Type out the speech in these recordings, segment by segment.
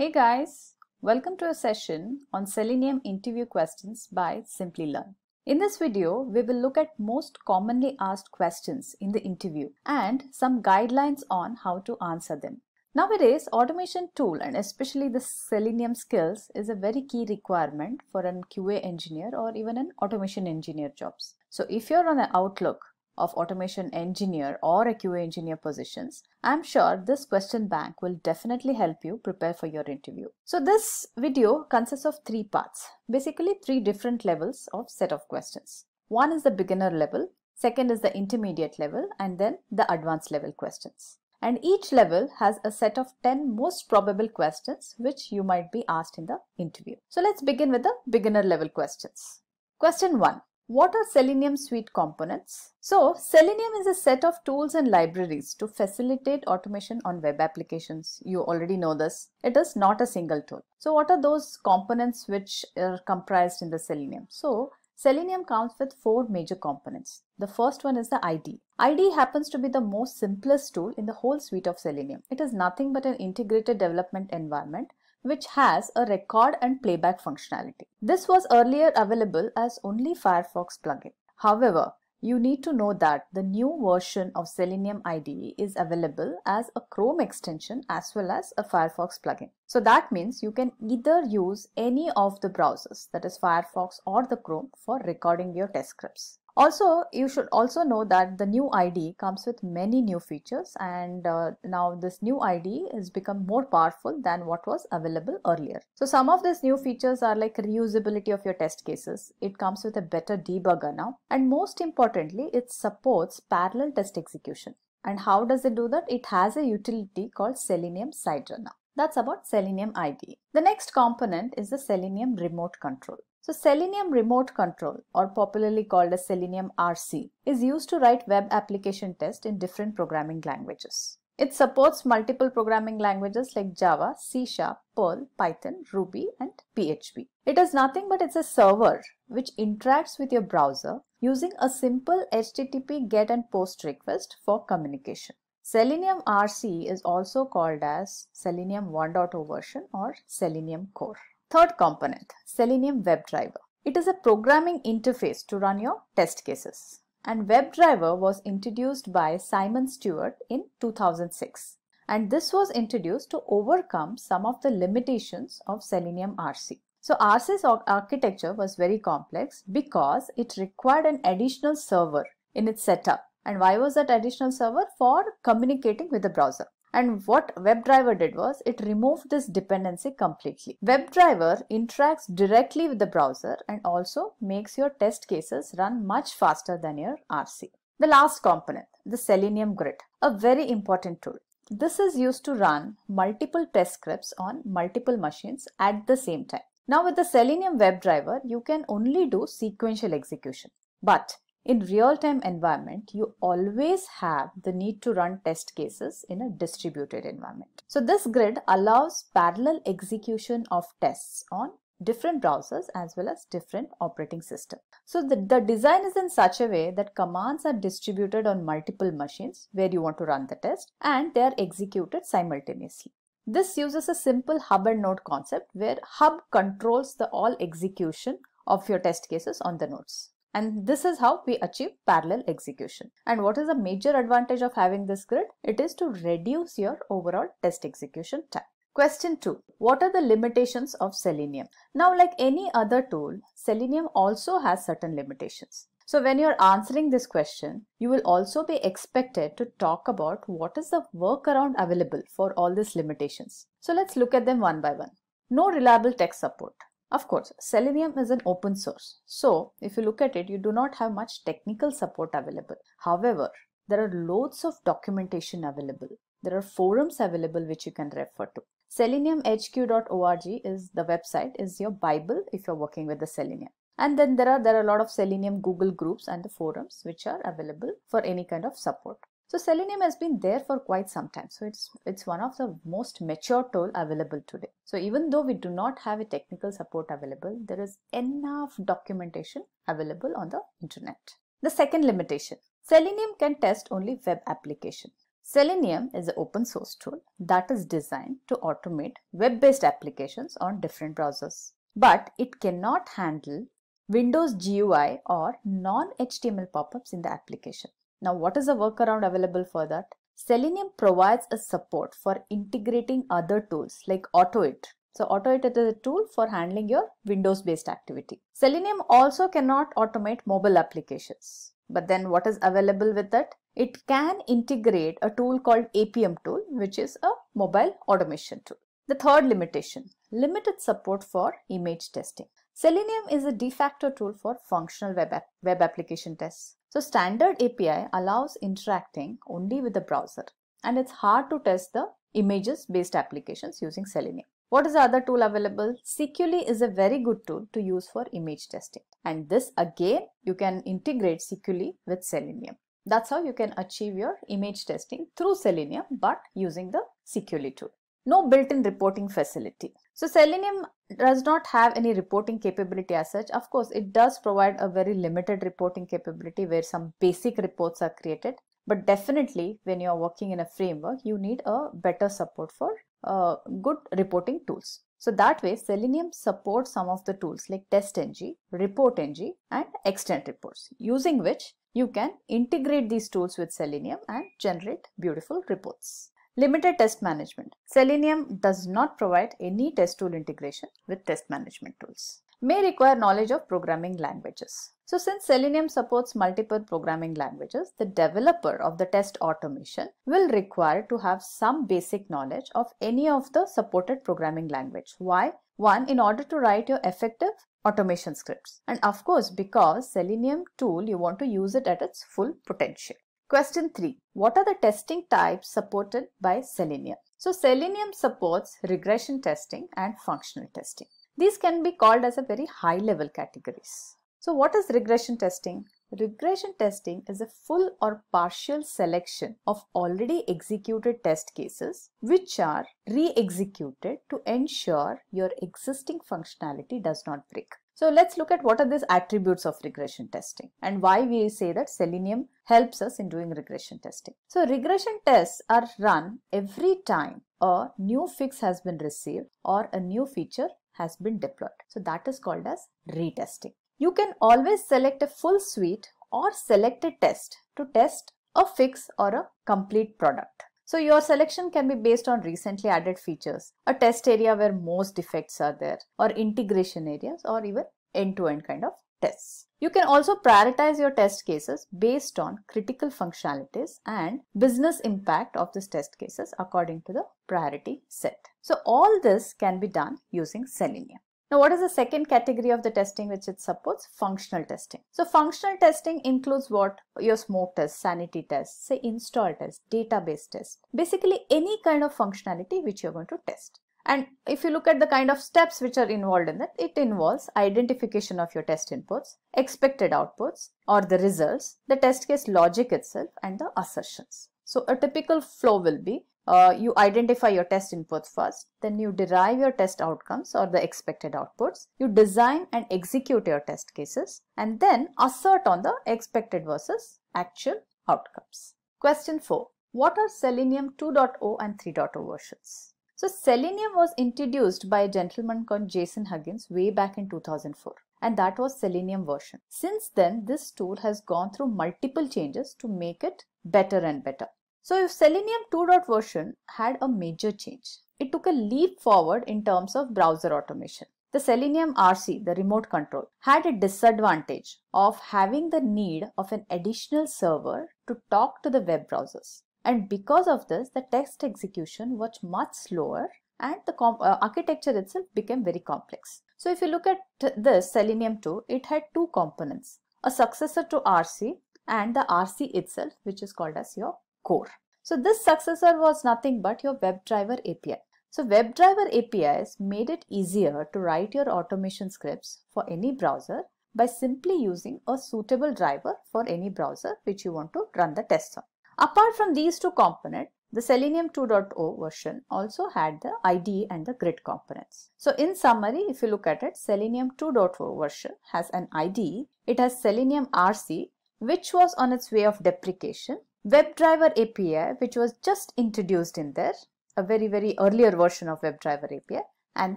Hey guys, welcome to a session on Selenium interview questions by Simplilearn. In this video, we will look at most commonly asked questions in the interview and some guidelines on how to answer them. Nowadays, automation tool and especially the Selenium skills is a very key requirement for an QA engineer or even an automation engineer jobs. So if you're on the outlook of automation engineer or a QA engineer positions, I'm sure this question bank will definitely help you prepare for your interview. So this video consists of three parts, basically three different levels of set of questions. One is the beginner level, second is the intermediate level, and then the advanced level questions. And each level has a set of 10 most probable questions which you might be asked in the interview. So let's begin with the beginner level questions. Question 1. What are Selenium Suite components? So, Selenium is a set of tools and libraries to facilitate automation on web applications. You already know this. It is not a single tool. So, what are those components which are comprised in the Selenium? So, Selenium comes with four major components. The first one is the IDE. IDE happens to be the most simplest tool in the whole suite of Selenium. It is nothing but an integrated development environment which has a record and playback functionality. This was earlier available as only Firefox plugin. However, you need to know that the new version of Selenium IDE is available as a Chrome extension as well as a Firefox plugin. So that means you can either use any of the browsers that is Firefox or the Chrome for recording your test scripts. Also, you should also know that the new ID comes with many new features and uh, now this new ID has become more powerful than what was available earlier. So some of these new features are like reusability of your test cases. It comes with a better debugger now and most importantly, it supports parallel test execution. And how does it do that? It has a utility called Selenium SIDE Runner. That's about Selenium IDE. The next component is the Selenium Remote Control. So Selenium Remote Control or popularly called as Selenium RC is used to write web application tests in different programming languages. It supports multiple programming languages like Java, C Sharp, Perl, Python, Ruby and PHP. It is nothing but it's a server which interacts with your browser using a simple HTTP GET and POST request for communication. Selenium RC is also called as Selenium 1.0 version or Selenium Core. Third component, Selenium WebDriver. It is a programming interface to run your test cases. And WebDriver was introduced by Simon Stewart in 2006. And this was introduced to overcome some of the limitations of Selenium RC. So RC's architecture was very complex because it required an additional server in its setup. And why was that additional server? For communicating with the browser. And what WebDriver did was it removed this dependency completely. WebDriver interacts directly with the browser and also makes your test cases run much faster than your RC. The last component, the Selenium Grid, a very important tool. This is used to run multiple test scripts on multiple machines at the same time. Now with the Selenium WebDriver, you can only do sequential execution. But in real-time environment, you always have the need to run test cases in a distributed environment. So this grid allows parallel execution of tests on different browsers as well as different operating systems. So the, the design is in such a way that commands are distributed on multiple machines where you want to run the test and they are executed simultaneously. This uses a simple hub and node concept where hub controls the all execution of your test cases on the nodes. And this is how we achieve parallel execution. And what is the major advantage of having this grid? It is to reduce your overall test execution time. Question 2. What are the limitations of Selenium? Now like any other tool, Selenium also has certain limitations. So when you're answering this question, you will also be expected to talk about what is the workaround available for all these limitations. So let's look at them one by one. No reliable tech support. Of course, Selenium is an open source. So if you look at it, you do not have much technical support available. However, there are loads of documentation available. There are forums available which you can refer to. SeleniumHQ.org is the website, is your Bible if you're working with the Selenium. And then there are there are a lot of Selenium Google groups and the forums which are available for any kind of support. So Selenium has been there for quite some time. So it's, it's one of the most mature tool available today. So even though we do not have a technical support available, there is enough documentation available on the internet. The second limitation, Selenium can test only web application. Selenium is an open source tool that is designed to automate web-based applications on different browsers. But it cannot handle Windows GUI or non-HTML pop-ups in the application. Now what is the workaround available for that? Selenium provides a support for integrating other tools like AutoIt. So AutoIt is a tool for handling your Windows based activity. Selenium also cannot automate mobile applications. But then what is available with that? It can integrate a tool called Appium tool, which is a mobile automation tool. The third limitation, limited support for image testing. Selenium is a de facto tool for functional web, app web application tests. So standard API allows interacting only with the browser and it's hard to test the images based applications using Selenium. What is the other tool available? Sikuli is a very good tool to use for image testing. And this again, you can integrate Sikuli with Selenium. That's how you can achieve your image testing through Selenium, but using the Sikuli tool. No built-in reporting facility. So Selenium does not have any reporting capability as such. Of course, it does provide a very limited reporting capability where some basic reports are created. But definitely when you're working in a framework, you need a better support for uh, good reporting tools. So that way Selenium supports some of the tools like TestNG, ReportNG and Extent Reports using which you can integrate these tools with Selenium and generate beautiful reports. Limited test management. Selenium does not provide any test tool integration with test management tools. May require knowledge of programming languages. So since Selenium supports multiple programming languages, the developer of the test automation will require to have some basic knowledge of any of the supported programming language. Why? One, in order to write your effective automation scripts. And of course, because Selenium tool, you want to use it at its full potential. Question 3. What are the testing types supported by Selenium? So Selenium supports regression testing and functional testing. These can be called as a very high level categories. So what is regression testing? Regression testing is a full or partial selection of already executed test cases which are re-executed to ensure your existing functionality does not break. So let's look at what are these attributes of regression testing and why we say that Selenium helps us in doing regression testing. So regression tests are run every time a new fix has been received or a new feature has been deployed. So that is called as retesting. You can always select a full suite or select a test to test a fix or a complete product. So your selection can be based on recently added features, a test area where most defects are there, or integration areas, or even end-to-end -end kind of tests. You can also prioritize your test cases based on critical functionalities and business impact of these test cases according to the priority set. So all this can be done using Selenium. Now, what is the second category of the testing which it supports? Functional testing. So, functional testing includes what? Your smoke test, sanity test, say install test, database test. Basically, any kind of functionality which you're going to test. And if you look at the kind of steps which are involved in that, it involves identification of your test inputs, expected outputs or the results, the test case logic itself and the assertions. So a typical flow will be uh, you identify your test inputs first, then you derive your test outcomes or the expected outputs. You design and execute your test cases and then assert on the expected versus actual outcomes. Question 4. What are Selenium 2.0 and 3.0 versions? So Selenium was introduced by a gentleman called Jason Huggins way back in 2004 and that was Selenium version. Since then, this tool has gone through multiple changes to make it better and better. So if Selenium 2.0 version had a major change, it took a leap forward in terms of browser automation. The Selenium RC, the remote control, had a disadvantage of having the need of an additional server to talk to the web browsers. And because of this, the text execution was much slower and the uh, architecture itself became very complex. So if you look at this Selenium 2, it had two components, a successor to RC and the RC itself, which is called as your core. So this successor was nothing but your WebDriver API. So WebDriver APIs made it easier to write your automation scripts for any browser by simply using a suitable driver for any browser which you want to run the tests on. Apart from these two components, the Selenium 2.0 version also had the IDE and the grid components. So in summary, if you look at it, Selenium 2.0 version has an IDE, it has Selenium RC which was on its way of deprecation WebDriver API, which was just introduced in there, a very, very earlier version of WebDriver API, and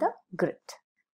the grid.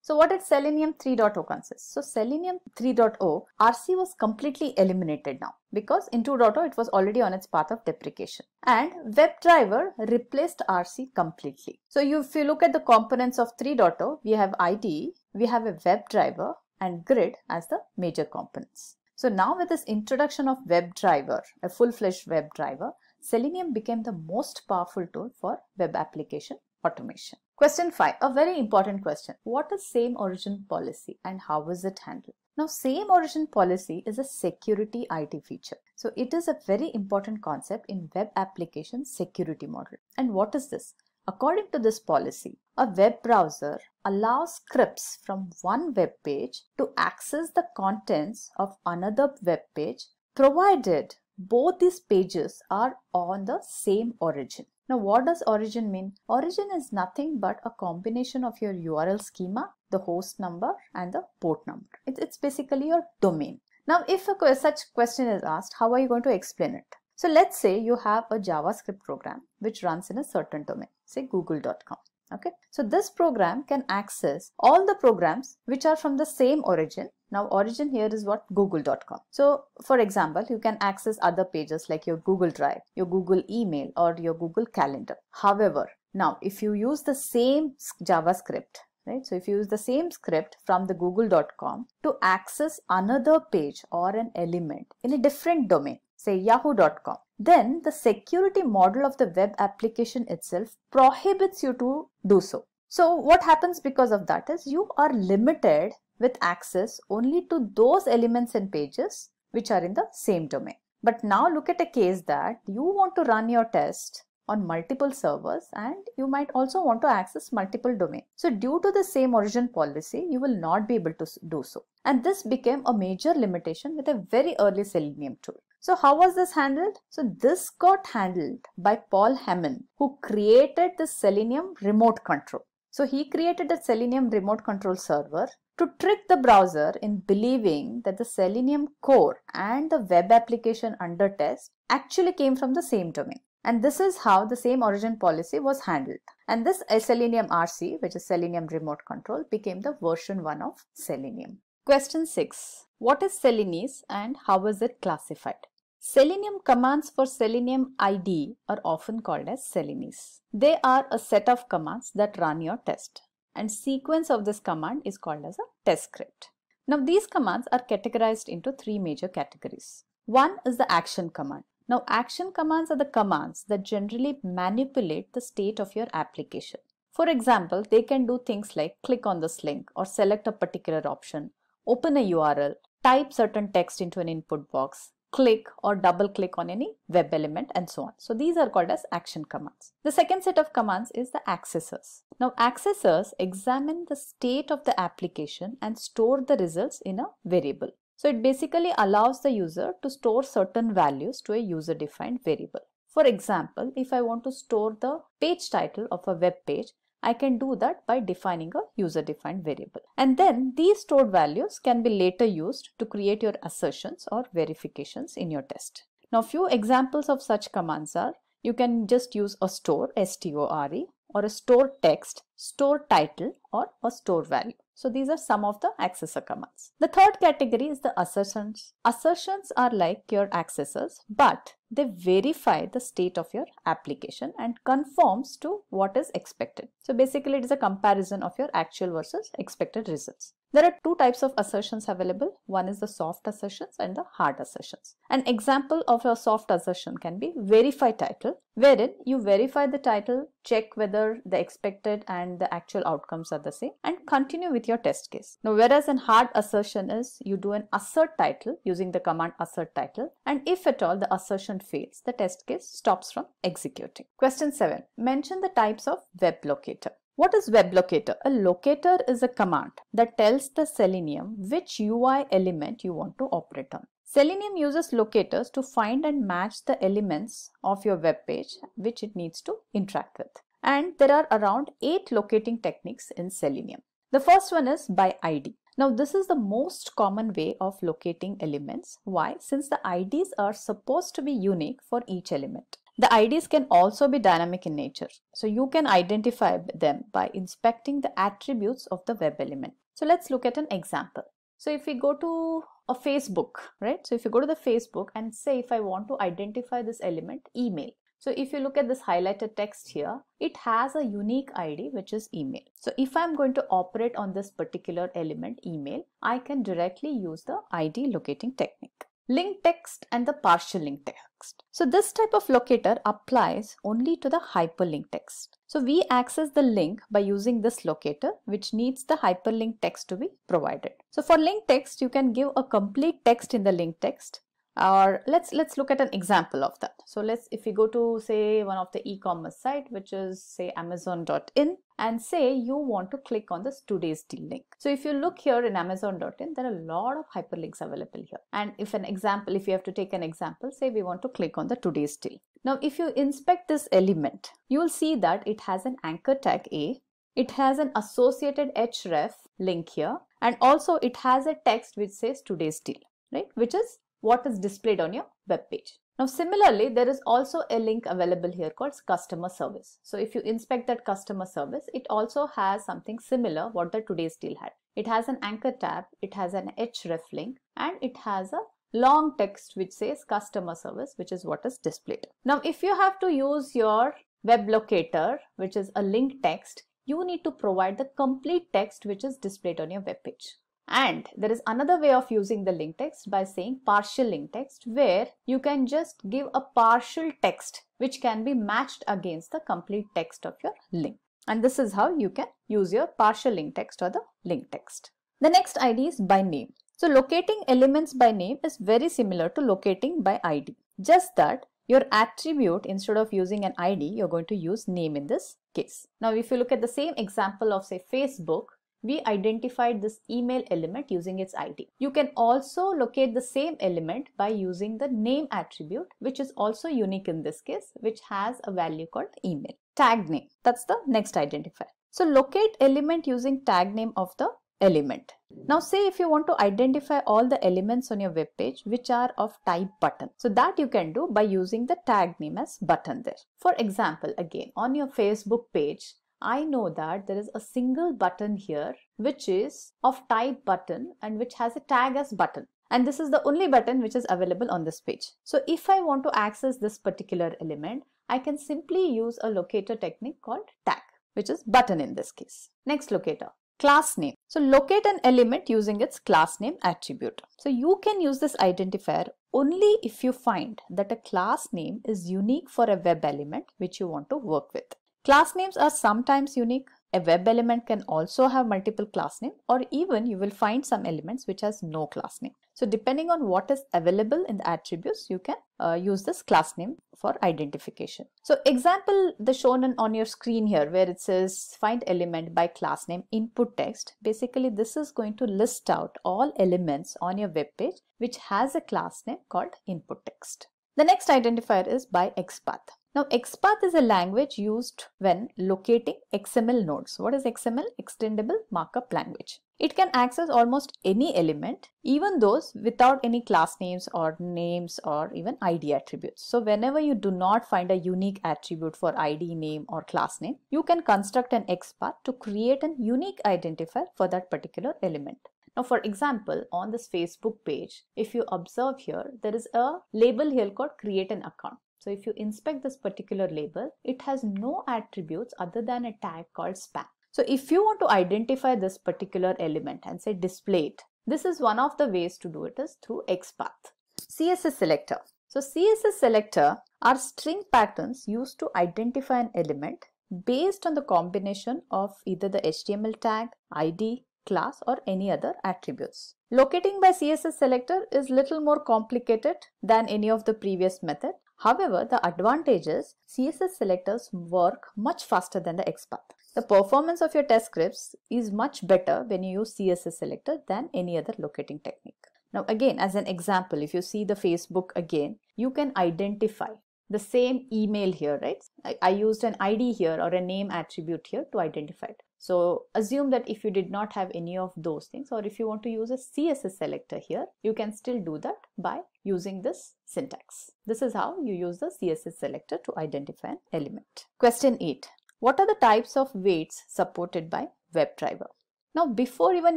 So what did Selenium 3.0 consist? So Selenium 3.0 RC was completely eliminated now because in 2.0 it was already on its path of deprecation and WebDriver replaced RC completely. So you, if you look at the components of 3.0, we have IDE, we have a WebDriver and grid as the major components. So now with this introduction of WebDriver, a full-fledged WebDriver, Selenium became the most powerful tool for web application automation. Question 5, a very important question. What is same origin policy and how is it handled? Now same origin policy is a security IT feature. So it is a very important concept in web application security model. And what is this? According to this policy, a web browser allows scripts from one web page to access the contents of another web page provided both these pages are on the same origin. Now, what does origin mean? Origin is nothing but a combination of your URL schema, the host number and the port number. It's basically your domain. Now, if a such question is asked, how are you going to explain it? So let's say you have a JavaScript program which runs in a certain domain, say google.com. Okay, so this program can access all the programs which are from the same origin now origin here is what google.com. So for example, you can access other pages like your Google Drive, your Google email or your Google Calendar. However, now if you use the same JavaScript, right? So if you use the same script from the google.com to access another page or an element in a different domain, say yahoo.com, then the security model of the web application itself prohibits you to do so. So what happens because of that is you are limited with access only to those elements and pages which are in the same domain. But now look at a case that you want to run your test on multiple servers and you might also want to access multiple domains. So due to the same origin policy, you will not be able to do so. And this became a major limitation with a very early Selenium tool. So how was this handled? So this got handled by Paul Hammant who created the Selenium remote control. So he created a Selenium remote control server to trick the browser in believing that the Selenium core and the web application under test actually came from the same domain. And this is how the same origin policy was handled. And this Selenium RC, which is Selenium Remote Control, became the version 1 of Selenium. Question 6. What is Selenium and how is it classified? Selenium commands for Selenium IDE are often called as Selenese. They are a set of commands that run your test and sequence of this command is called as a test script. Now these commands are categorized into three major categories. One is the action command. Now action commands are the commands that generally manipulate the state of your application. For example, they can do things like click on this link or select a particular option, open a URL, type certain text into an input box, click or double click on any web element and so on. So these are called as action commands. The second set of commands is the accessors. Now accessors examine the state of the application and store the results in a variable. So it basically allows the user to store certain values to a user defined variable. For example, if I want to store the page title of a web page, I can do that by defining a user defined variable. And then these stored values can be later used to create your assertions or verifications in your test. Now few examples of such commands are you can just use a store S-T-O-R-E or a store text, store title or a store value. So these are some of the accessor commands. The third category is the assertions. Assertions are like your accessors, but they verify the state of your application and conforms to what is expected. So basically it is a comparison of your actual versus expected results. There are two types of assertions available. One is the soft assertions and the hard assertions. An example of a soft assertion can be verify title, wherein you verify the title, check whether the expected and the actual outcomes are the same and continue with your test case. Now, whereas an hard assertion is you do an assert title using the command assert title and if at all the assertion fails, the test case stops from executing. Question 7. Mention the types of web locator. What is web locator? A locator is a command that tells the Selenium which UI element you want to operate on. Selenium uses locators to find and match the elements of your web page which it needs to interact with. And there are around 8 locating techniques in Selenium. The first one is by ID. Now this is the most common way of locating elements. Why? Since the IDs are supposed to be unique for each element. The IDs can also be dynamic in nature. So you can identify them by inspecting the attributes of the web element. So let's look at an example. So if we go to a Facebook, right? So if you go to the Facebook and say if I want to identify this element email. So if you look at this highlighted text here, it has a unique ID which is email. So if I'm going to operate on this particular element email, I can directly use the ID locating technique link text and the partial link text. So this type of locator applies only to the hyperlink text. So we access the link by using this locator which needs the hyperlink text to be provided. So for link text you can give a complete text in the link text or let's let's look at an example of that. So let's if we go to say one of the e-commerce site which is say amazon.in and say you want to click on this today's deal link. So if you look here in amazon.in there are a lot of hyperlinks available here. And if an example if you have to take an example say we want to click on the today's deal. Now if you inspect this element you will see that it has an anchor tag a it has an associated href link here and also it has a text which says today's deal right? Which is what is displayed on your web page. Now similarly, there is also a link available here called customer service. So if you inspect that customer service, it also has something similar what the today's deal had. It has an anchor tab, it has an href link and it has a long text which says customer service which is what is displayed. Now if you have to use your web locator which is a link text, you need to provide the complete text which is displayed on your web page. And there is another way of using the link text by saying partial link text where you can just give a partial text which can be matched against the complete text of your link. And this is how you can use your partial link text or the link text. The next ID is by name. So locating elements by name is very similar to locating by ID. Just that your attribute instead of using an ID, you're going to use name in this case. Now, if you look at the same example of say Facebook, we identified this email element using its ID. You can also locate the same element by using the name attribute, which is also unique in this case, which has a value called email. Tag name, that's the next identifier. So locate element using tag name of the element. Now say if you want to identify all the elements on your web page which are of type button. So that you can do by using the tag name as button there. For example, again on your Facebook page, I know that there is a single button here which is of type button and which has a tag as button and this is the only button which is available on this page. So if I want to access this particular element, I can simply use a locator technique called tag which is button in this case. Next locator, class name. So locate an element using its class name attribute. So you can use this identifier only if you find that a class name is unique for a web element which you want to work with. Class names are sometimes unique. A web element can also have multiple class name or even you will find some elements which has no class name. So depending on what is available in the attributes, you can uh, use this class name for identification. So example the shown on your screen here where it says find element by class name input text. Basically this is going to list out all elements on your web page which has a class name called input text. The next identifier is by XPath. Now XPath is a language used when locating XML nodes. What is XML? Extendable Markup Language. It can access almost any element, even those without any class names or names or even ID attributes. So whenever you do not find a unique attribute for ID name or class name, you can construct an XPath to create a unique identifier for that particular element. Now, for example, on this Facebook page, if you observe here, there is a label here called create an account. So if you inspect this particular label, it has no attributes other than a tag called span. So if you want to identify this particular element and say display it, this is one of the ways to do it is through XPath. CSS selector. So CSS selector are string patterns used to identify an element based on the combination of either the HTML tag, ID, class or any other attributes. Locating by CSS selector is little more complicated than any of the previous method. However, the advantage is CSS selectors work much faster than the XPath. The performance of your test scripts is much better when you use CSS selector than any other locating technique. Now again, as an example, if you see the Facebook again, you can identify the same email here, right? I, I, used an ID here or a name attribute here to identify it. So assume that if you did not have any of those things or if you want to use a CSS selector here, you can still do that by using this syntax. This is how you use the CSS selector to identify an element. Question 8. What are the types of waits supported by WebDriver? Now, before even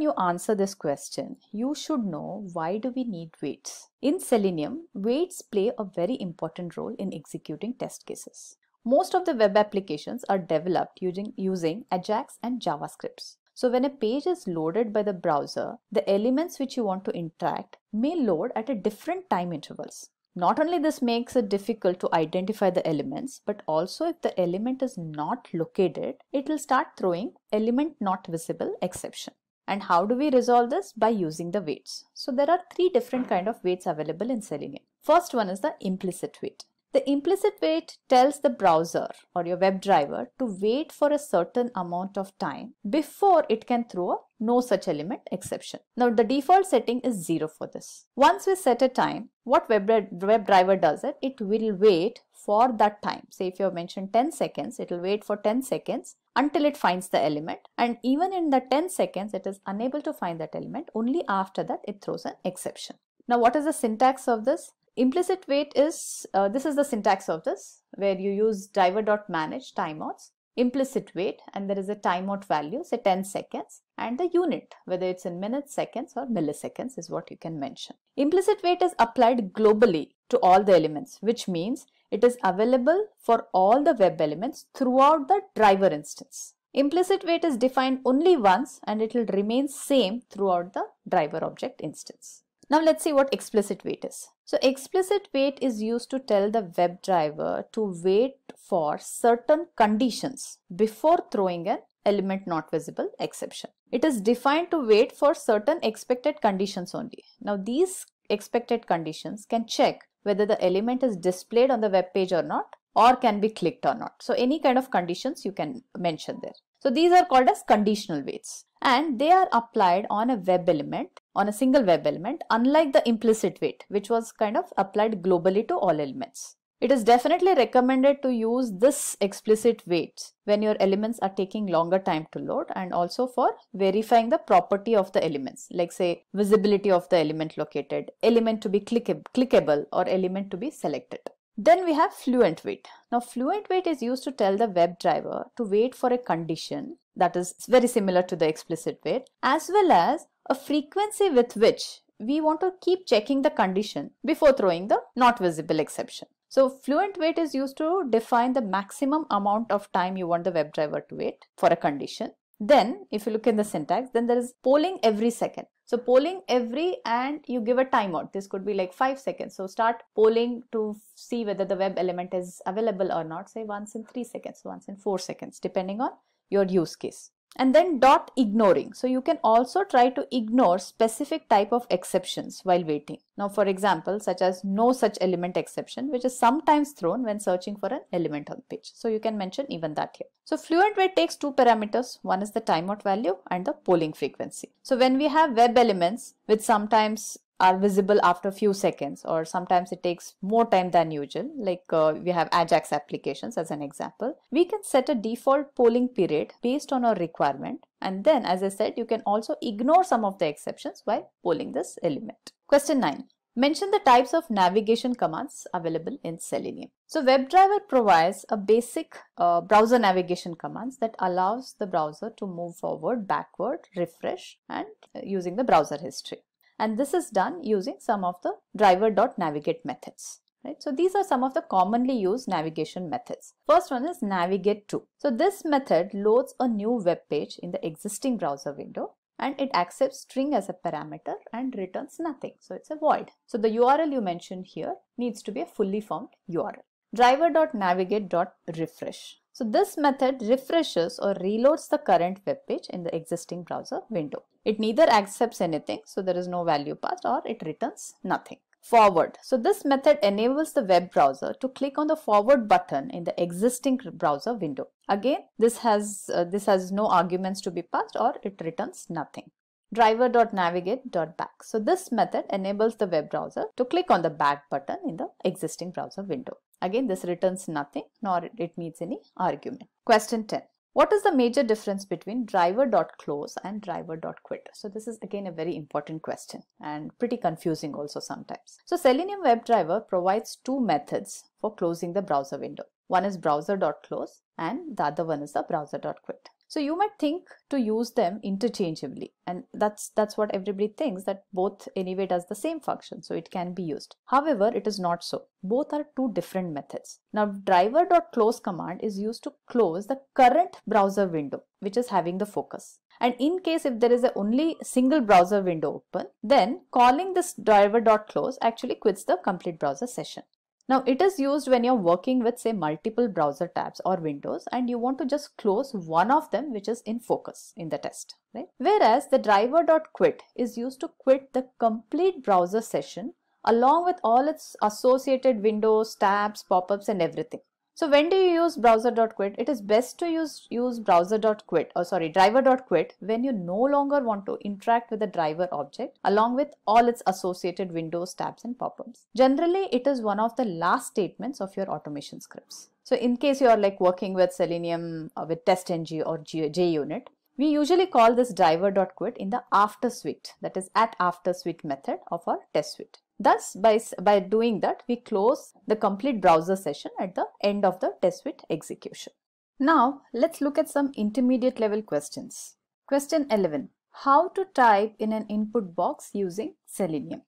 you answer this question, you should know why do we need waits? In Selenium, waits play a very important role in executing test cases. Most of the web applications are developed using, using Ajax and JavaScripts. So when a page is loaded by the browser, the elements which you want to interact may load at a different time intervals. Not only this makes it difficult to identify the elements, but also if the element is not located, it will start throwing element not visible exception. And how do we resolve this? By using the waits. So there are three different kind of waits available in Selenium. First one is the implicit wait. The implicit wait tells the browser or your WebDriver to wait for a certain amount of time before it can throw a no such element exception. Now the default setting is 0 for this. Once we set a time, what web, WebDriver does it, it will wait for that time. Say if you have mentioned 10 seconds, it will wait for 10 seconds until it finds the element and even in the 10 seconds it is unable to find that element only after that it throws an exception. Now what is the syntax of this? Implicit wait is, uh, this is the syntax of this, where you use driver.manage timeouts, implicit wait, and there is a timeout value, say 10 seconds, and the unit, whether it's in minutes, seconds, or milliseconds is what you can mention. Implicit wait is applied globally to all the elements, which means it is available for all the web elements throughout the driver instance. Implicit wait is defined only once and it will remain same throughout the driver object instance. Now let's see what explicit wait is. So explicit wait is used to tell the WebDriver to wait for certain conditions before throwing an element not visible exception. It is defined to wait for certain expected conditions only. Now these expected conditions can check whether the element is displayed on the web page or not or can be clicked or not. So any kind of conditions you can mention there. So these are called as conditional waits and they are applied on a web element on a single web element unlike the implicit wait which was kind of applied globally to all elements. It is definitely recommended to use this explicit wait when your elements are taking longer time to load and also for verifying the property of the elements like say visibility of the element located, element to be clickable or element to be selected. Then we have fluent wait. Now fluent wait is used to tell the WebDriver to wait for a condition that is very similar to the explicit wait as well as a frequency with which we want to keep checking the condition before throwing the not visible exception. So fluent wait is used to define the maximum amount of time you want the WebDriver to wait for a condition. Then if you look in the syntax, then there is polling every second. So polling every and you give a timeout. This could be like five seconds. So start polling to see whether the web element is available or not. Say once in three seconds, once in four seconds, depending on your use case and then dot ignoring. So you can also try to ignore specific type of exceptions while waiting. Now for example, such as no such element exception, which is sometimes thrown when searching for an element on the page. So you can mention even that here. So fluent wait takes two parameters. One is the timeout value and the polling frequency. So when we have web elements which sometimes are visible after a few seconds or sometimes it takes more time than usual. Like uh, we have ajax applications as an example. We can set a default polling period based on our requirement. And then as i said you can also ignore some of the exceptions while polling this element. Question 9 Mention the types of navigation commands available in Selenium. So WebDriver provides a basic uh, browser navigation commands that allows the browser to move forward, backward, refresh and uh, using the browser history and this is done using some of the driver.navigate methods. Right? So these are some of the commonly used navigation methods. First one is navigate to. So this method loads a new web page in the existing browser window and it accepts string as a parameter and returns nothing. So it's a void. So the URL you mentioned here needs to be a fully formed URL. Driver.navigate.refresh. So this method refreshes or reloads the current web page in the existing browser window. It neither accepts anything, so there is no value passed or it returns nothing. Forward. So this method enables the web browser to click on the forward button in the existing browser window. Again, this has, uh, this has no arguments to be passed or it returns nothing driver.navigate.back. So this method enables the web browser to click on the back button in the existing browser window. Again, this returns nothing nor it needs any argument. Question 10. What is the major difference between driver.close and driver.quit? So this is again a very important question and pretty confusing also sometimes. So Selenium WebDriver provides two methods for closing the browser window. One is browser.close and the other one is the browser.quit. So you might think to use them interchangeably and that's that's what everybody thinks that both anyway does the same function so it can be used. However, it is not so. Both are two different methods. Now driver.close command is used to close the current browser window which is having the focus. And in case if there is a only single browser window open, then calling this driver.close actually quits the complete browser session. Now it is used when you're working with say multiple browser tabs or windows and you want to just close one of them which is in focus in the test. Right? Whereas the driver.quit is used to quit the complete browser session along with all its associated windows, tabs, pop-ups and everything. So when do you use browser.quit? It is best to use, use browser.quit or sorry driver.quit when you no longer want to interact with the driver object along with all its associated windows, tabs and pop-ups. Generally, it is one of the last statements of your automation scripts. So in case you are like working with Selenium uh, with TestNG or JUnit, we usually call this driver.quit in the after suite that is at after suite method of our test suite. Thus, by, by doing that, we close the complete browser session at the end of the test suite execution. Now, let's look at some intermediate level questions. Question 11. How to type in an input box using Selenium?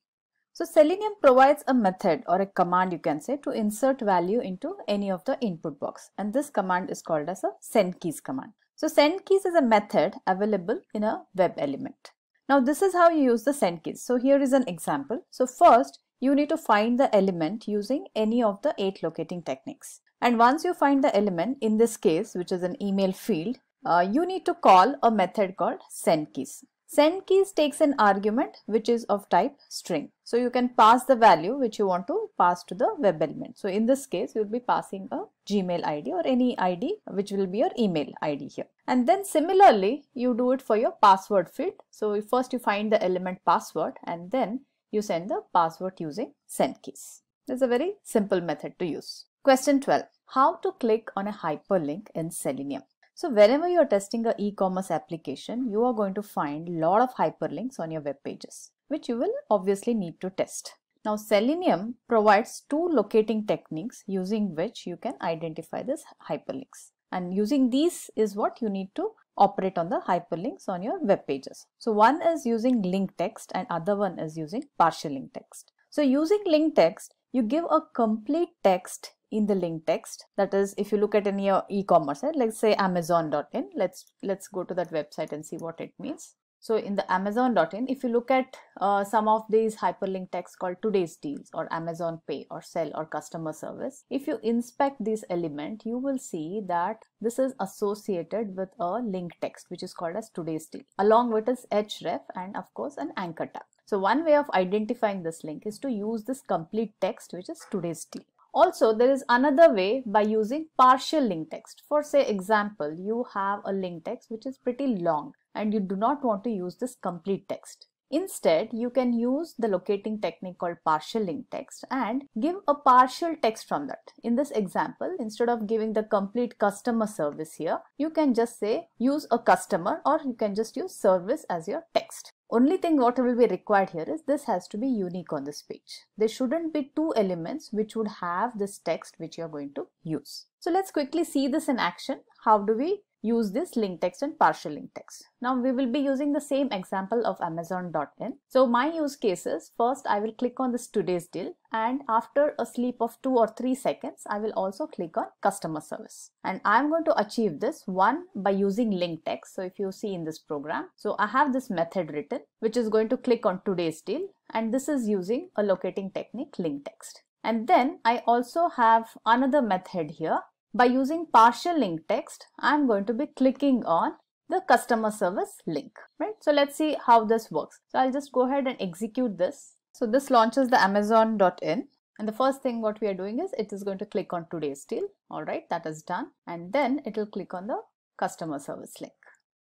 So Selenium provides a method or a command you can say to insert value into any of the input box and this command is called as a send keys command. So send keys is a method available in a web element. Now this is how you use the send keys. So here is an example. So first you need to find the element using any of the eight locating techniques. And once you find the element in this case, which is an email field, uh, you need to call a method called send keys. Send keys takes an argument which is of type string. So you can pass the value which you want to pass to the web element. So in this case, you'll be passing a Gmail ID or any ID which will be your email ID here. And then similarly, you do it for your password field. So first you find the element password and then you send the password using send keys. Is a very simple method to use. Question 12. How to click on a hyperlink in Selenium? So whenever you're testing a e-commerce application, you are going to find a lot of hyperlinks on your web pages, which you will obviously need to test. Now Selenium provides two locating techniques using which you can identify these hyperlinks. And using these is what you need to operate on the hyperlinks on your web pages. So one is using link text and other one is using partial link text. So using link text, you give a complete text in the link text. That is if you look at any e-commerce right? let's say amazon.in let's let's go to that website and see what it means. So in the amazon.in if you look at uh, some of these hyperlink text called today's deals or amazon pay or sell or customer service if you inspect this element you will see that this is associated with a link text which is called as today's deal along with its href and of course an anchor tag. So one way of identifying this link is to use this complete text which is today's deal also, there is another way by using partial link text. For say example, you have a link text which is pretty long and you do not want to use this complete text. Instead, you can use the locating technique called partial link text and give a partial text from that. In this example, instead of giving the complete customer service here, you can just say use a customer or you can just use service as your text. Only thing what will be required here is this has to be unique on this page. There shouldn't be two elements which would have this text which you're going to use. So let's quickly see this in action. How do we use this link text and partial link text. Now we will be using the same example of amazon.in. So my use cases, first I will click on this today's deal and after a sleep of 2 or 3 seconds, I will also click on customer service. And I'm going to achieve this one by using link text. So if you see in this program, so I have this method written which is going to click on today's deal and this is using a locating technique link text. And then I also have another method here by using partial link text, I'm going to be clicking on the customer service link, right? So let's see how this works. So I'll just go ahead and execute this. So this launches the amazon.in and the first thing what we are doing is it is going to click on today's deal. All right, that is done. And then it will click on the customer service link,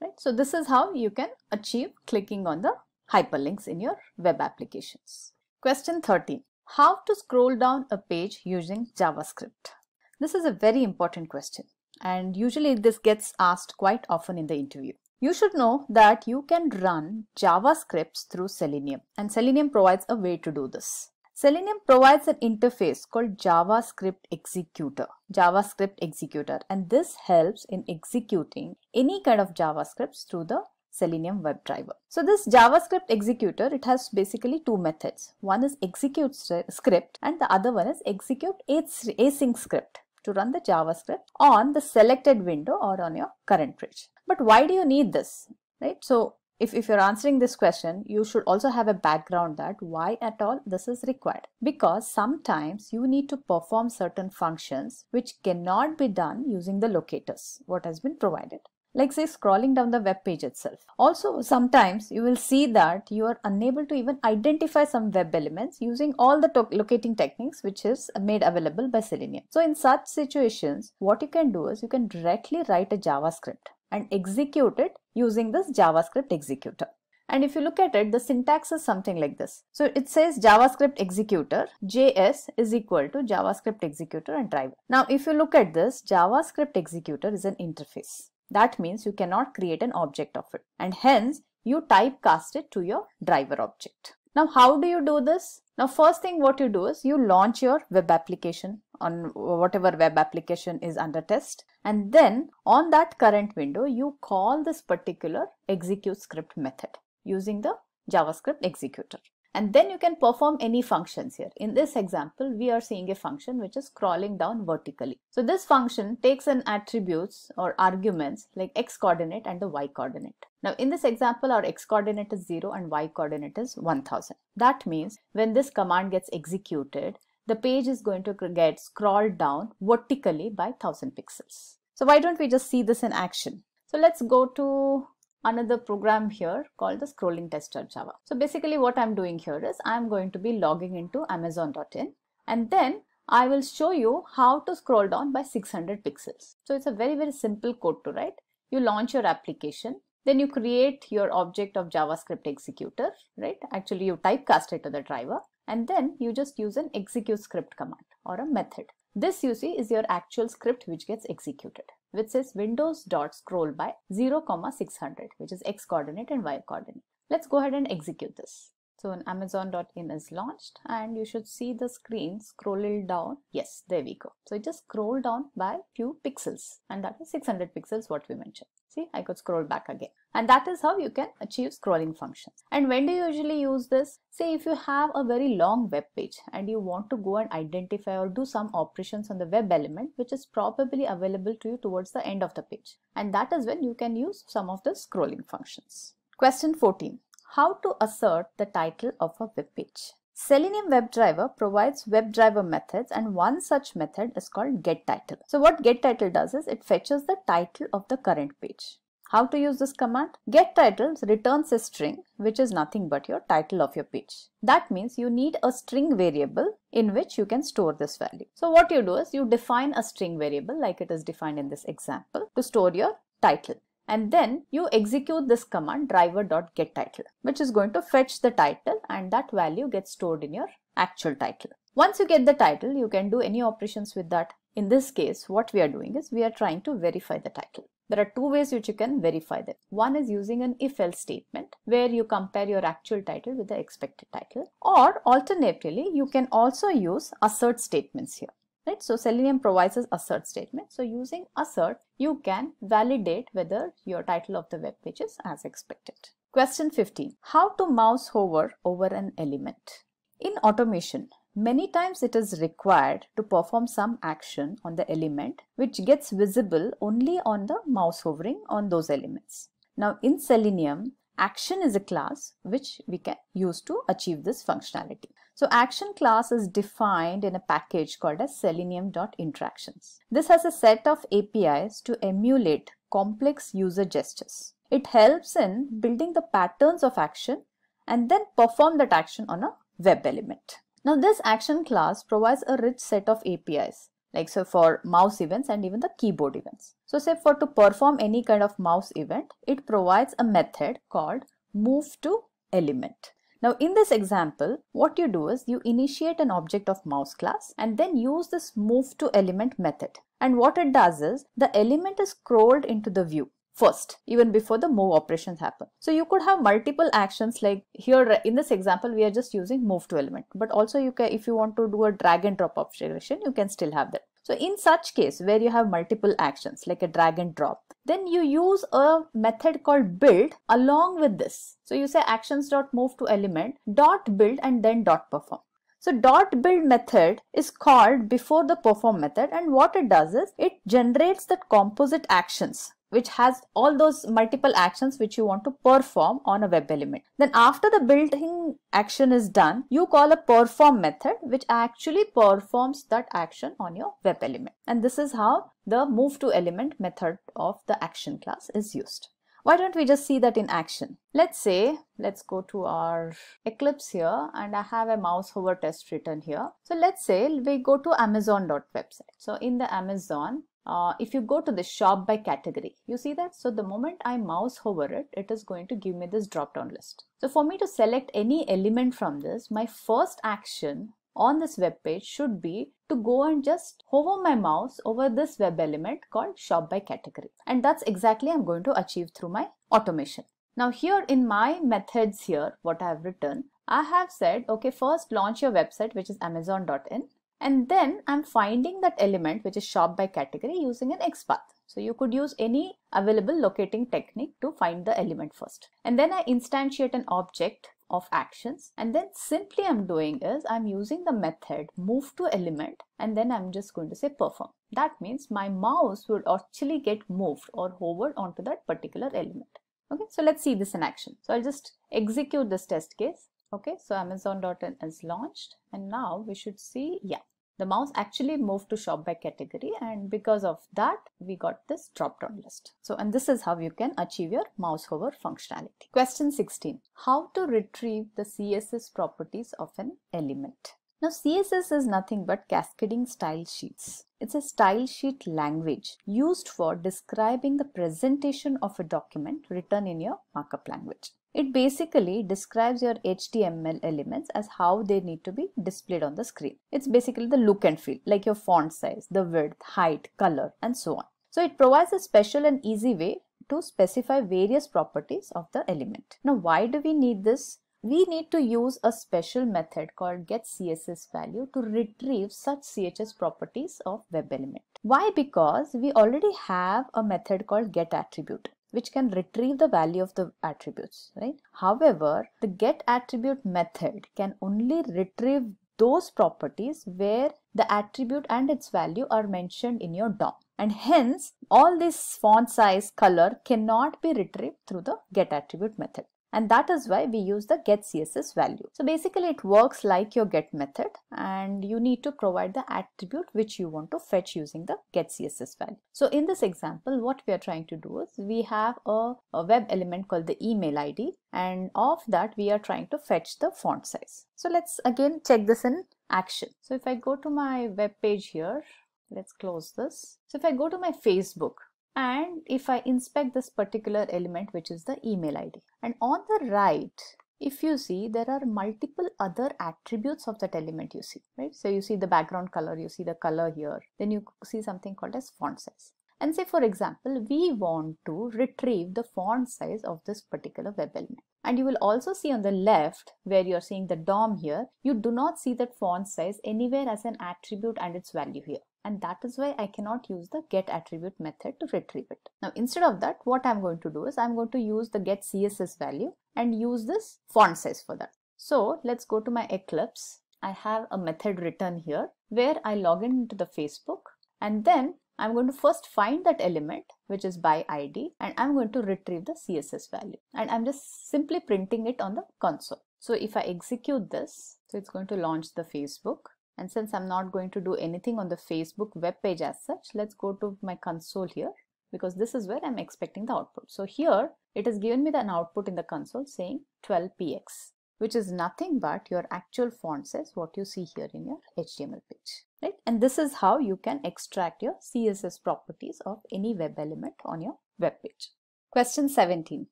right? So this is how you can achieve clicking on the hyperlinks in your web applications. Question 13. How to scroll down a page using JavaScript? This is a very important question. and usually this gets asked quite often in the interview. You should know that you can run JavaScripts through Selenium and Selenium provides a way to do this. Selenium provides an interface called JavaScript Executor, JavaScript Executor, and this helps in executing any kind of JavaScripts through the Selenium WebDriver. So this JavaScript executor, it has basically two methods. One is execute script and the other one is execute async script to run the JavaScript on the selected window or on your current page. But why do you need this? Right? So if, if you're answering this question, you should also have a background that why at all this is required. Because sometimes you need to perform certain functions which cannot be done using the locators, what has been provided. Like say scrolling down the web page itself. Also, sometimes you will see that you are unable to even identify some web elements using all the locating techniques which is made available by Selenium. So in such situations, what you can do is you can directly write a JavaScript and execute it using this JavaScript executor. And if you look at it, the syntax is something like this. So it says JavaScript executor, JS is equal to JavaScript executor and driver. Now, if you look at this, JavaScript executor is an interface. That means you cannot create an object of it. And hence, you typecast it to your driver object. Now, how do you do this? Now, first thing what you do is you launch your web application on whatever web application is under test. And then on that current window, you call this particular execute script method using the JavaScript executor. And then you can perform any functions here. In this example, we are seeing a function which is scrolling down vertically. So this function takes an attributes or arguments like x coordinate and the y coordinate. Now in this example, our x coordinate is 0 and y coordinate is 1000. That means when this command gets executed, the page is going to get scrolled down vertically by 1000 pixels. So why don't we just see this in action? So let's go to another program here called the scrolling tester Java. So basically what I'm doing here is I'm going to be logging into amazon.in and then I will show you how to scroll down by 600 pixels. So it's a very, very simple code to write. You launch your application, then you create your object of JavaScript executor, right? Actually, you typecast it to the driver and then you just use an execute script command or a method. This you see is your actual script which gets executed which says windows dot scroll by 0 comma 600 which is x coordinate and y coordinate. Let's go ahead and execute this. So an amazon.in is launched and you should see the screen scroll down. Yes, there we go. So it just scroll down by few pixels and that is 600 pixels what we mentioned. See, I could scroll back again. And that is how you can achieve scrolling functions. And when do you usually use this? Say if you have a very long web page and you want to go and identify or do some operations on the web element which is probably available to you towards the end of the page. And that is when you can use some of the scrolling functions. Question 14 how to assert the title of a web page. Selenium WebDriver provides WebDriver methods and one such method is called getTitle. So what getTitle does is it fetches the title of the current page. How to use this command? GetTitle returns a string which is nothing but your title of your page. That means you need a string variable in which you can store this value. So what you do is you define a string variable like it is defined in this example to store your title and then you execute this command driver.getTitle which is going to fetch the title and that value gets stored in your actual title. Once you get the title, you can do any operations with that. In this case, what we are doing is we are trying to verify the title. There are two ways which you can verify that. One is using an if-else statement where you compare your actual title with the expected title or alternatively, you can also use assert statements here right? So Selenium provides us assert statement. So using assert, you can validate whether your title of the web page is as expected. Question 15. How to mouse hover over an element? In automation, many times it is required to perform some action on the element which gets visible only on the mouse hovering on those elements. Now in Selenium, action is a class which we can use to achieve this functionality. So action class is defined in a package called as selenium.interactions. This has a set of APIs to emulate complex user gestures. It helps in building the patterns of action and then perform that action on a web element. Now this action class provides a rich set of APIs like so for mouse events and even the keyboard events. So say for to perform any kind of mouse event, it provides a method called move to element. Now in this example, what you do is you initiate an object of mouse class and then use this move to element method. And what it does is the element is scrolled into the view first even before the move operations happen. So you could have multiple actions like here in this example we are just using move to element. But also you can if you want to do a drag and drop operation you can still have that. So in such case where you have multiple actions like a drag and drop then you use a method called build along with this. So you say actions dot move to element dot build and then dot perform. So dot build method is called before the perform method and what it does is it generates that composite actions which has all those multiple actions which you want to perform on a web element. Then after the building action is done, you call a perform method which actually performs that action on your web element. And this is how the move to element method of the action class is used. Why don't we just see that in action? Let's say, let's go to our Eclipse here and I have a mouse hover test written here. So let's say we go to amazon.website. So in the Amazon, uh, if you go to the shop by category, you see that? So the moment I mouse hover it, it is going to give me this drop down list. So for me to select any element from this, my first action on this web page should be to go and just hover my mouse over this web element called shop by category. And that's exactly I'm going to achieve through my automation. Now here in my methods here, what I have written, I have said, okay, first launch your website, which is amazon.in and then I'm finding that element which is shop by category using an XPath. So you could use any available locating technique to find the element first. And then I instantiate an object of actions and then simply I'm doing is I'm using the method move to element and then I'm just going to say perform. That means my mouse would actually get moved or hovered onto that particular element. Okay, so let's see this in action. So I'll just execute this test case Okay, so Amazon.in is launched and now we should see, yeah, the mouse actually moved to shop by category and because of that we got this drop down list. So and this is how you can achieve your mouse hover functionality. Question 16. How to retrieve the CSS properties of an element. Now CSS is nothing but cascading style sheets. It's a style sheet language used for describing the presentation of a document written in your markup language. It basically describes your HTML elements as how they need to be displayed on the screen. It's basically the look and feel, like your font size, the width, height, color, and so on. So it provides a special and easy way to specify various properties of the element. Now, why do we need this? We need to use a special method called getCSSValue to retrieve such CSS properties of web element. Why? Because we already have a method called getAttribute which can retrieve the value of the attributes, right? However, the get attribute method can only retrieve those properties where the attribute and its value are mentioned in your DOM. And hence, all this font size color cannot be retrieved through the get attribute method and that is why we use the get css value. So basically it works like your get method and you need to provide the attribute which you want to fetch using the get css value. So in this example what we are trying to do is we have a, a web element called the email id and of that we are trying to fetch the font size. So let's again check this in action. So if i go to my web page here let's close this. So if i go to my facebook and if I inspect this particular element which is the email ID and on the right if you see there are multiple other attributes of that element you see right? So you see the background color you see the color here then you see something called as font size. And say for example we want to retrieve the font size of this particular web element. And you will also see on the left where you're seeing the DOM here you do not see that font size anywhere as an attribute and its value here and that is why I cannot use the get attribute method to retrieve it. Now instead of that what I'm going to do is I'm going to use the get CSS value and use this font size for that. So let's go to my Eclipse. I have a method written here where I log in into the Facebook and then I'm going to first find that element which is by ID and I'm going to retrieve the CSS value and I'm just simply printing it on the console. So if I execute this, so it's going to launch the Facebook and since I'm not going to do anything on the Facebook web page as such, let's go to my console here because this is where I'm expecting the output. So here it has given me an output in the console saying 12px, which is nothing but your actual font size, what you see here in your HTML page. Right? And this is how you can extract your CSS properties of any web element on your web page. Question 17.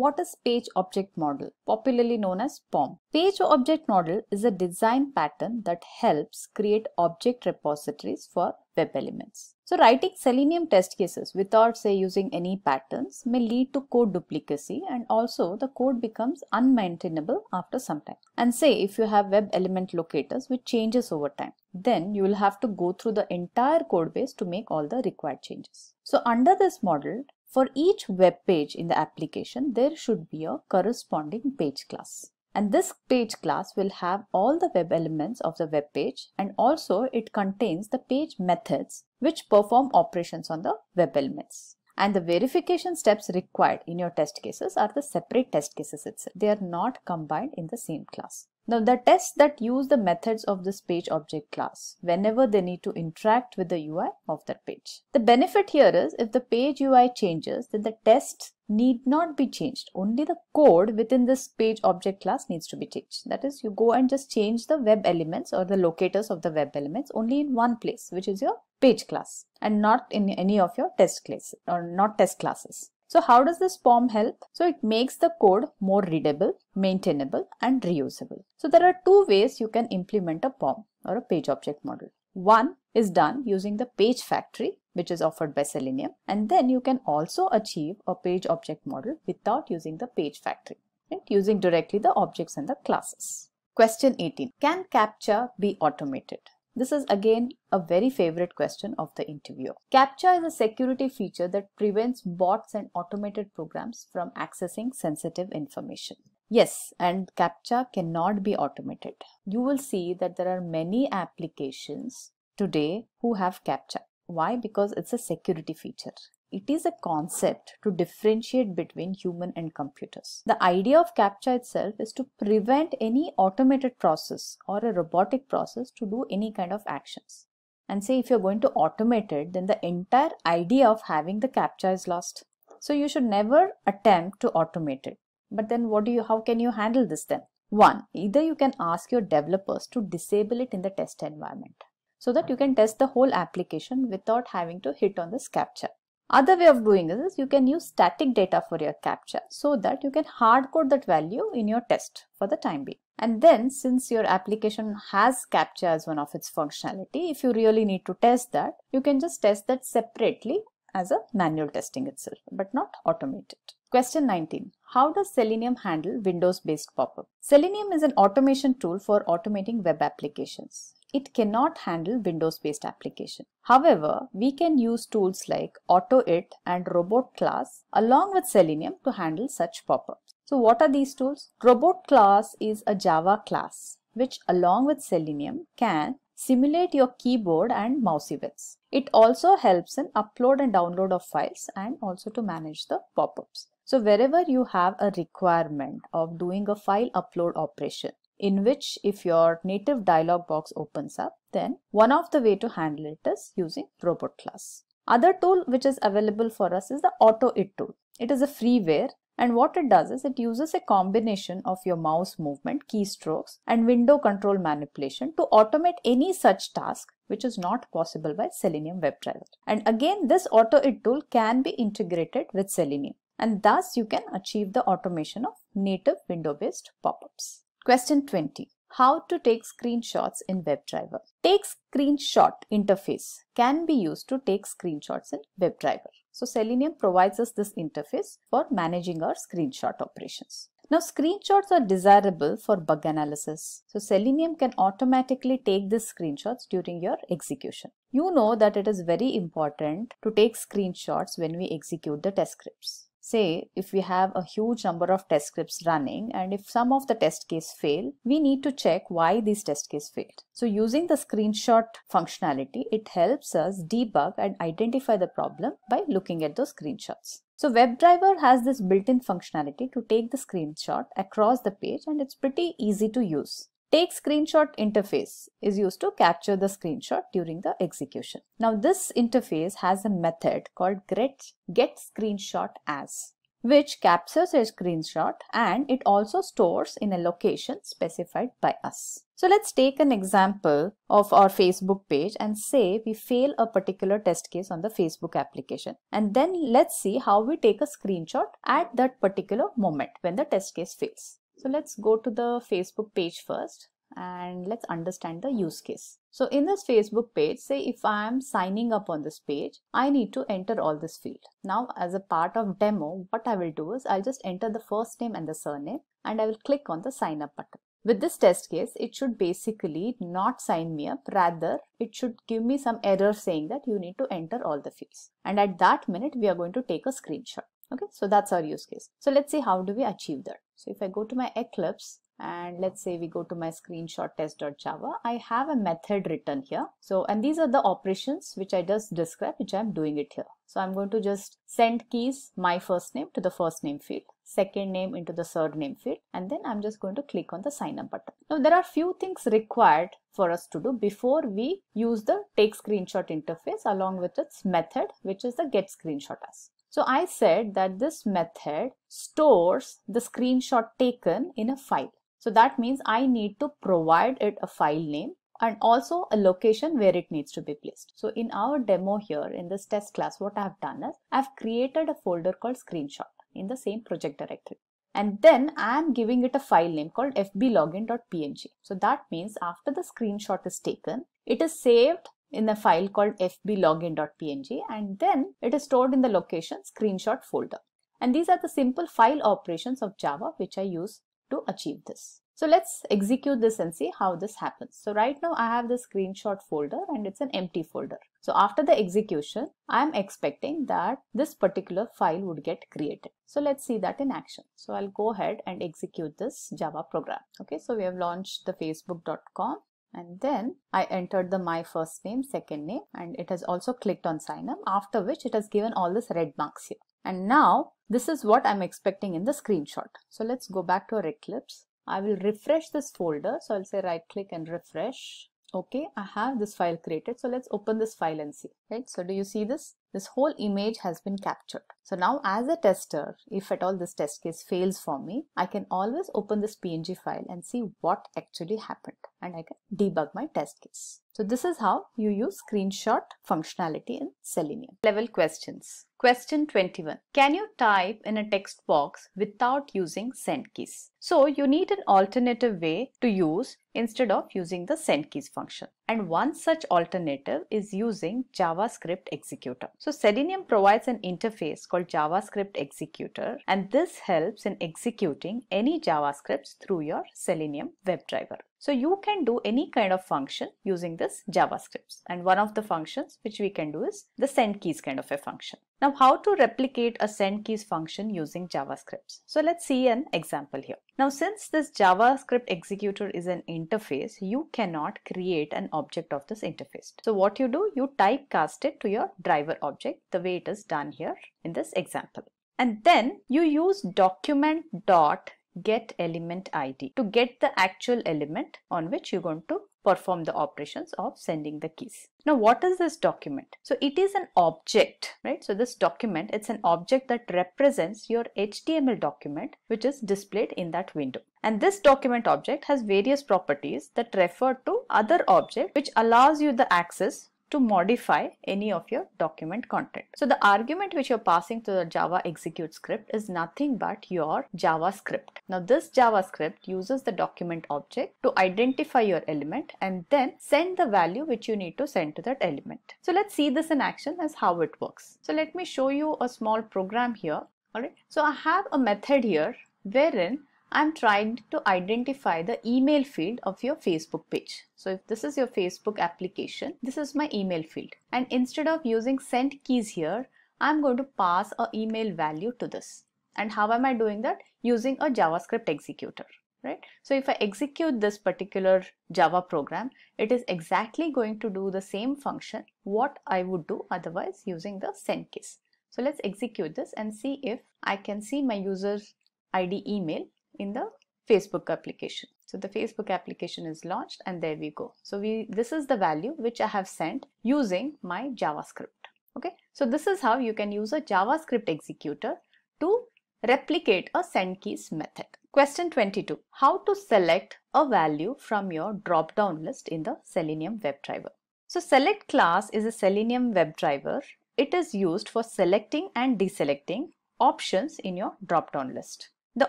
What is Page Object Model, popularly known as POM? Page Object Model is a design pattern that helps create object repositories for web elements. So writing Selenium test cases without say using any patterns may lead to code duplicacy and also the code becomes unmaintainable after some time. And say if you have web element locators which changes over time, then you will have to go through the entire code base to make all the required changes. So under this model, for each web page in the application, there should be a corresponding page class and this page class will have all the web elements of the web page and also it contains the page methods which perform operations on the web elements. And the verification steps required in your test cases are the separate test cases itself. They are not combined in the same class. Now the tests that use the methods of this page object class whenever they need to interact with the UI of that page. The benefit here is if the page UI changes then the tests need not be changed. Only the code within this page object class needs to be changed. That is you go and just change the web elements or the locators of the web elements only in one place which is your page class and not in any of your test classes or not test classes. So how does this POM help? So it makes the code more readable, maintainable and reusable. So there are two ways you can implement a POM or a page object model. One is done using the page factory which is offered by Selenium and then you can also achieve a page object model without using the page factory, right? using directly the objects and the classes. Question 18. Can CAPTCHA be automated? This is again a very favorite question of the interviewer. CAPTCHA is a security feature that prevents bots and automated programs from accessing sensitive information. Yes, and CAPTCHA cannot be automated. You will see that there are many applications today who have CAPTCHA. Why? Because it's a security feature. It is a concept to differentiate between human and computers. The idea of CAPTCHA itself is to prevent any automated process or a robotic process to do any kind of actions. And say if you're going to automate it, then the entire idea of having the CAPTCHA is lost. So you should never attempt to automate it. But then what do you, how can you handle this then? One, either you can ask your developers to disable it in the test environment so that you can test the whole application without having to hit on this CAPTCHA. Other way of doing this is you can use static data for your CAPTCHA so that you can hard code that value in your test for the time being. And then since your application has CAPTCHA as one of its functionality, if you really need to test that, you can just test that separately as a manual testing itself, but not automated. Question 19. How does Selenium handle Windows-based pop-up? Selenium is an automation tool for automating web applications it cannot handle Windows-based application. However, we can use tools like AutoIt and Robot class along with Selenium to handle such pop-ups. So what are these tools? Robot class is a Java class which along with Selenium can simulate your keyboard and mouse events. It also helps in upload and download of files and also to manage the pop-ups. So wherever you have a requirement of doing a file upload operation, in which if your native dialog box opens up, then one of the way to handle it is using robot class. Other tool which is available for us is the AutoIt tool. It is a freeware and what it does is it uses a combination of your mouse movement, keystrokes and window control manipulation to automate any such task which is not possible by Selenium WebDriver. And again this AutoIt tool can be integrated with Selenium and thus you can achieve the automation of native window-based pop-ups. Question 20. How to take screenshots in WebDriver. Take screenshot interface can be used to take screenshots in WebDriver. So Selenium provides us this interface for managing our screenshot operations. Now screenshots are desirable for bug analysis. So Selenium can automatically take these screenshots during your execution. You know that it is very important to take screenshots when we execute the test scripts say if we have a huge number of test scripts running and if some of the test case fail, we need to check why these test case failed. So using the screenshot functionality, it helps us debug and identify the problem by looking at those screenshots. So WebDriver has this built-in functionality to take the screenshot across the page and it's pretty easy to use. Take screenshot interface is used to capture the screenshot during the execution. Now this interface has a method called get, get screenshot as which captures a screenshot and it also stores in a location specified by us. So let's take an example of our Facebook page and say we fail a particular test case on the Facebook application. And then let's see how we take a screenshot at that particular moment when the test case fails. So let's go to the Facebook page first and let's understand the use case. So in this Facebook page, say if I am signing up on this page, I need to enter all this field. Now as a part of demo, what I will do is I'll just enter the first name and the surname and I will click on the sign up button. With this test case, it should basically not sign me up. Rather, it should give me some error saying that you need to enter all the fields. And at that minute, we are going to take a screenshot. Okay, so that's our use case. So let's see how do we achieve that. So if I go to my Eclipse and let's say we go to my screenshot test.java, I have a method written here. So, and these are the operations which I just described, which I'm doing it here. So I'm going to just send keys, my first name to the first name field second name into the third name field and then I'm just going to click on the sign up button. Now there are few things required for us to do before we use the take screenshot interface along with its method which is the get screenshot as. So I said that this method stores the screenshot taken in a file. So that means I need to provide it a file name and also a location where it needs to be placed. So in our demo here in this test class, what I have done is I've created a folder called screenshot in the same project directory. And then I am giving it a file name called fblogin.png. So that means after the screenshot is taken, it is saved in a file called fblogin.png and then it is stored in the location screenshot folder. And these are the simple file operations of Java which I use to achieve this. So let's execute this and see how this happens. So right now I have the screenshot folder and it's an empty folder. So after the execution, I am expecting that this particular file would get created. So let's see that in action. So I'll go ahead and execute this Java program. Okay, so we have launched the facebook.com and then I entered the my first name, second name and it has also clicked on sign up after which it has given all this red marks here. And now this is what I'm expecting in the screenshot. So let's go back to our Eclipse I will refresh this folder. So I'll say right click and refresh. Okay, I have this file created. So let's open this file and see, right? So do you see this? This whole image has been captured. So now as a tester, if at all this test case fails for me, I can always open this PNG file and see what actually happened and I can debug my test case. So this is how you use screenshot functionality in Selenium. Level questions. Question 21. Can you type in a text box without using send keys? So you need an alternative way to use instead of using the send keys function. And one such alternative is using JavaScript executor. So Selenium provides an interface called JavaScript executor and this helps in executing any JavaScripts through your Selenium WebDriver. So you can do any kind of function using this JavaScripts and one of the functions which we can do is the send keys kind of a function. Now how to replicate a send keys function using JavaScript. So let's see an example here. Now since this JavaScript executor is an interface, you cannot create an object of this interface. So what you do, you typecast it to your driver object the way it is done here in this example. And then you use document dot get element id to get the actual element on which you're going to perform the operations of sending the keys. Now what is this document? So it is an object, right? So this document, it's an object that represents your HTML document which is displayed in that window. And this document object has various properties that refer to other object which allows you the access to modify any of your document content. So the argument which you're passing to the Java execute script is nothing but your JavaScript. Now this JavaScript uses the document object to identify your element and then send the value which you need to send to that element. So let's see this in action as how it works. So let me show you a small program here. Alright, so I have a method here wherein I'm trying to identify the email field of your Facebook page. So if this is your Facebook application, this is my email field. And instead of using send keys here, I'm going to pass a email value to this. And how am I doing that? Using a JavaScript executor. Right? So if I execute this particular Java program, it is exactly going to do the same function what I would do otherwise using the send keys. So let's execute this and see if I can see my user's ID email in the Facebook application. So the Facebook application is launched and there we go. So we this is the value which I have sent using my JavaScript. Okay. So this is how you can use a JavaScript executor to replicate a send keys method. Question 22. How to select a value from your drop down list in the Selenium WebDriver. So select class is a Selenium WebDriver. It is used for selecting and deselecting options in your drop down list. The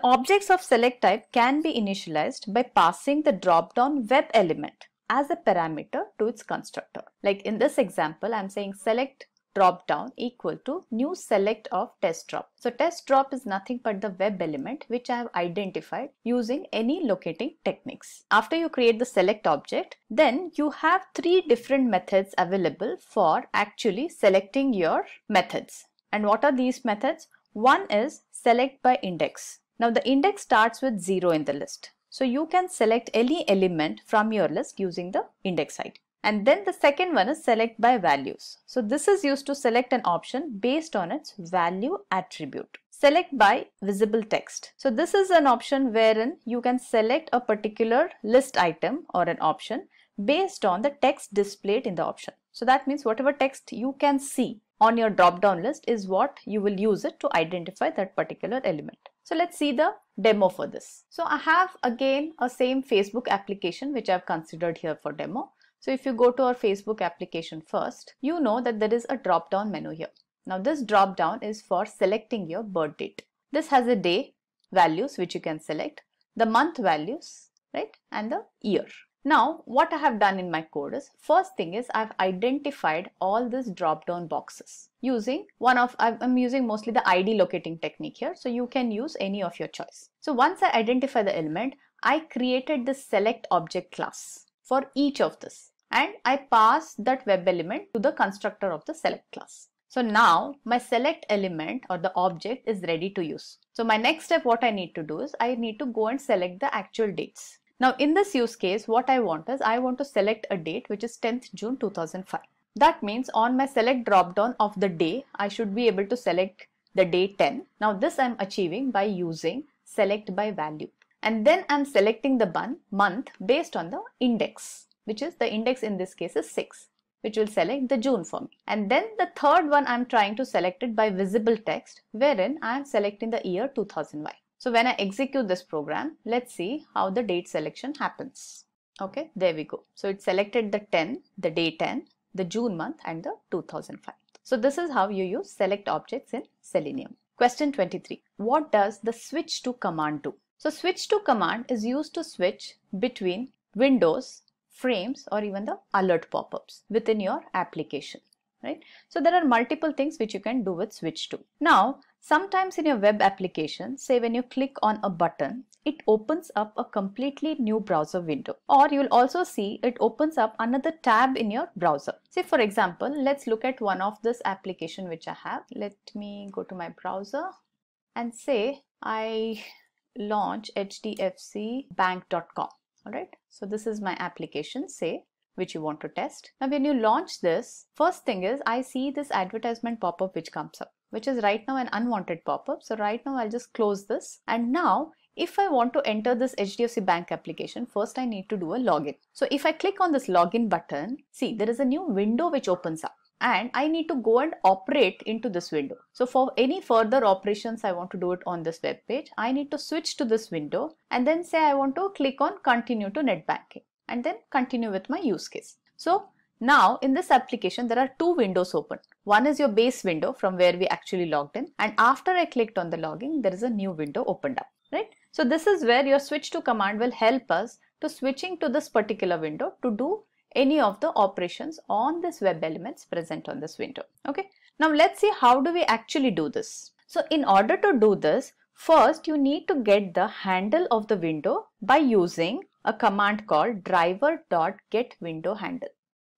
objects of select type can be initialized by passing the drop-down web element as a parameter to its constructor. Like in this example, I'm saying select drop down equal to new select of test drop. So test drop is nothing but the web element which I have identified using any locating techniques. After you create the select object, then you have three different methods available for actually selecting your methods. And what are these methods? One is select by index. Now the index starts with 0 in the list. So you can select any element from your list using the index ID. And then the second one is select by values. So this is used to select an option based on its value attribute. Select by visible text. So this is an option wherein you can select a particular list item or an option based on the text displayed in the option. So that means whatever text you can see on your drop down list is what you will use it to identify that particular element. So let's see the demo for this. So I have again a same Facebook application which I've considered here for demo. So if you go to our Facebook application first, you know that there is a drop down menu here. Now this drop down is for selecting your birth date. This has a day values which you can select, the month values, right, and the year. Now, what I have done in my code is, first thing is I've identified all these drop down boxes using one of, I'm using mostly the ID locating technique here. So you can use any of your choice. So once I identify the element, I created this select object class for each of this and I pass that web element to the constructor of the select class. So now my select element or the object is ready to use. So my next step what I need to do is I need to go and select the actual dates. Now in this use case, what I want is I want to select a date which is 10th June 2005. That means on my select dropdown of the day, I should be able to select the day 10. Now this I'm achieving by using select by value. And then I'm selecting the month based on the index, which is the index in this case is 6, which will select the June for me. And then the third one I'm trying to select it by visible text, wherein I'm selecting the year 2005. So when I execute this program, let's see how the date selection happens. Okay, there we go. So it selected the 10, the day 10, the June month and the 2005. So this is how you use select objects in Selenium. Question 23. What does the switch to command do? So switch to command is used to switch between windows, frames or even the alert pop-ups within your application right? So there are multiple things which you can do with switch to. Now, sometimes in your web application, say when you click on a button, it opens up a completely new browser window or you'll also see it opens up another tab in your browser. Say for example, let's look at one of this application which I have. Let me go to my browser and say I launch hdfcbank.com. All right. So this is my application say which you want to test. Now when you launch this, first thing is I see this advertisement pop-up which comes up, which is right now an unwanted pop-up. So right now I'll just close this and now if I want to enter this HDFC Bank application, first I need to do a login. So if I click on this login button, see there is a new window which opens up and I need to go and operate into this window. So for any further operations I want to do it on this web page, I need to switch to this window and then say I want to click on continue to net banking and then continue with my use case. So now in this application there are two windows open. One is your base window from where we actually logged in and after I clicked on the logging, there is a new window opened up, right? So this is where your switch to command will help us to switching to this particular window to do any of the operations on this web elements present on this window. Okay. Now let's see how do we actually do this. So in order to do this, first you need to get the handle of the window by using a command called driver.getWindowHandle.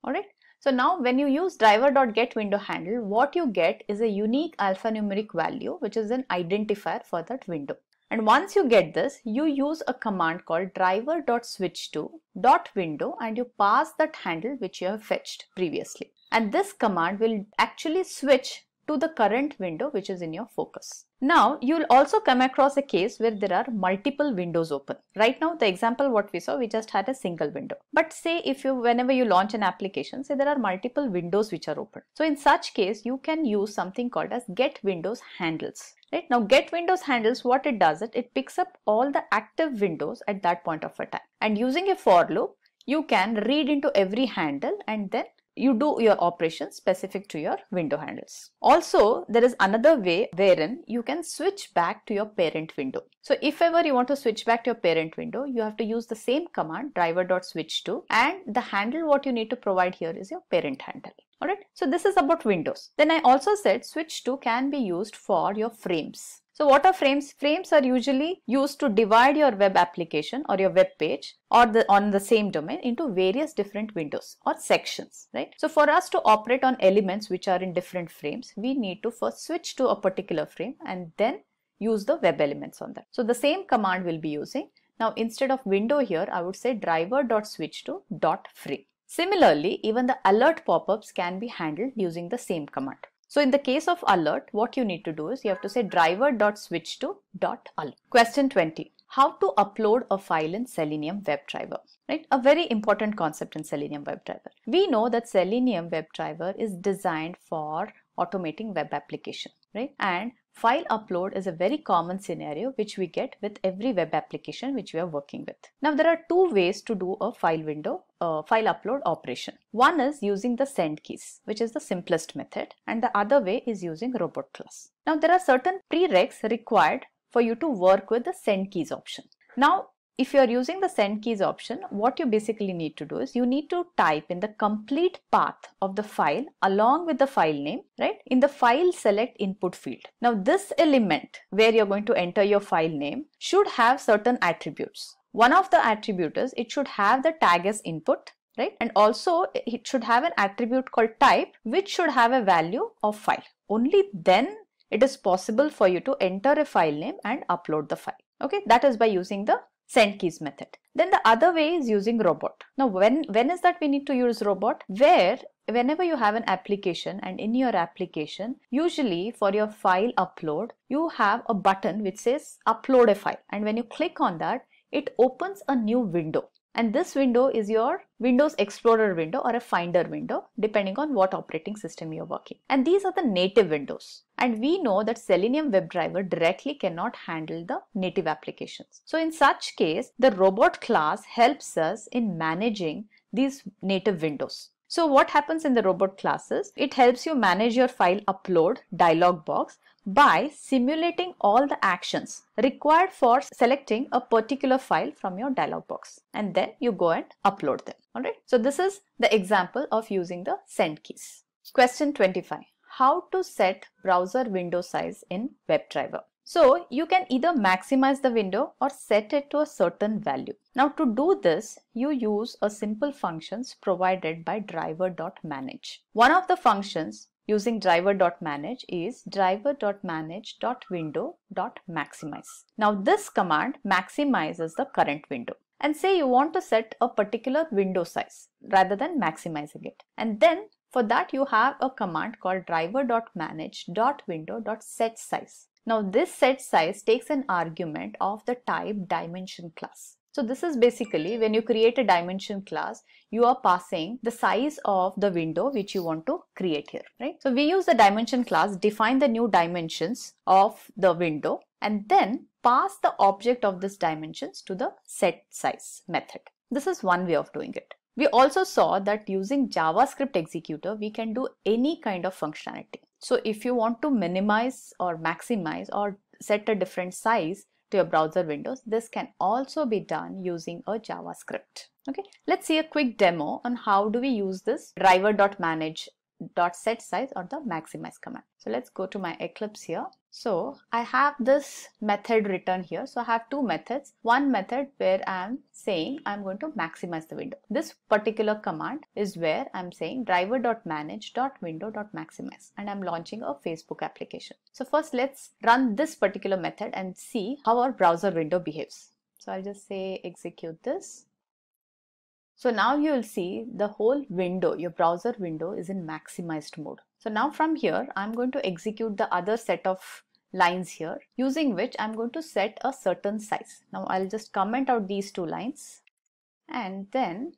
Alright. So now when you use driver.getWindowHandle, what you get is a unique alphanumeric value which is an identifier for that window. And once you get this, you use a command called driver.switchTo.window and you pass that handle which you have fetched previously. And this command will actually switch to the current window which is in your focus. Now you'll also come across a case where there are multiple windows open. Right now the example what we saw we just had a single window. But say if you whenever you launch an application say there are multiple windows which are open. So in such case you can use something called as get windows handles. Right now get windows handles what it does it it picks up all the active windows at that point of a time and using a for loop you can read into every handle and then you do your operations specific to your window handles. Also, there is another way wherein you can switch back to your parent window. So if ever you want to switch back to your parent window, you have to use the same command driver.switch to and the handle what you need to provide here is your parent handle. Alright, so this is about Windows. Then I also said switch to can be used for your frames. So what are frames? Frames are usually used to divide your web application or your web page or the on the same domain into various different windows or sections, right? So for us to operate on elements which are in different frames, we need to first switch to a particular frame and then use the web elements on that. So the same command will be using. Now instead of window here, I would say driver.switch to dot frame. Similarly, even the alert pop-ups can be handled using the same command. So in the case of alert, what you need to do is you have to say driver.switch to dot alert. Question 20. How to upload a file in Selenium WebDriver? Right? A very important concept in Selenium WebDriver. We know that Selenium WebDriver is designed for automating web application, right? And File upload is a very common scenario which we get with every web application which we are working with. Now there are two ways to do a file window, uh, file upload operation. One is using the send keys which is the simplest method and the other way is using robot class. Now there are certain prereqs required for you to work with the send keys option. Now if you are using the send keys option, what you basically need to do is you need to type in the complete path of the file along with the file name, right? In the file select input field. Now this element where you're going to enter your file name should have certain attributes. One of the attributes it should have the tag as input, right? And also it should have an attribute called type which should have a value of file. Only then it is possible for you to enter a file name and upload the file. Okay, that is by using the send keys method. Then the other way is using robot. Now when, when is that we need to use robot? Where whenever you have an application and in your application, usually for your file upload, you have a button which says upload a file. And when you click on that, it opens a new window and this window is your Windows Explorer window or a Finder window depending on what operating system you're working. And these are the native windows. And we know that Selenium WebDriver directly cannot handle the native applications. So in such case, the robot class helps us in managing these native windows. So what happens in the robot classes? It helps you manage your file upload dialog box by simulating all the actions required for selecting a particular file from your dialog box and then you go and upload them. Alright so this is the example of using the send keys. Question 25 how to set browser window size in WebDriver? So you can either maximize the window or set it to a certain value. Now to do this, you use a simple functions provided by driver.manage. One of the functions using driver.manage is driver.manage.window.maximize. Now this command maximizes the current window and say you want to set a particular window size rather than maximizing it. And then for that you have a command called driver.manage.window.setSize. Now this set size takes an argument of the type dimension class. So this is basically when you create a dimension class, you are passing the size of the window which you want to create here, right? So we use the dimension class, define the new dimensions of the window and then pass the object of this dimensions to the set size method. This is one way of doing it. We also saw that using JavaScript executor, we can do any kind of functionality. So if you want to minimize or maximize or set a different size, to your browser windows. This can also be done using a JavaScript. Okay, let's see a quick demo on how do we use this driver.manage dot set size or the maximize command. So let's go to my Eclipse here. So I have this method written here. So I have two methods. One method where I'm saying I'm going to maximize the window. This particular command is where I'm saying driver.manage.window.maximize and I'm launching a Facebook application. So first let's run this particular method and see how our browser window behaves. So I'll just say execute this so now you will see the whole window, your browser window is in maximized mode. So now from here, I'm going to execute the other set of lines here using which I'm going to set a certain size. Now I'll just comment out these two lines and then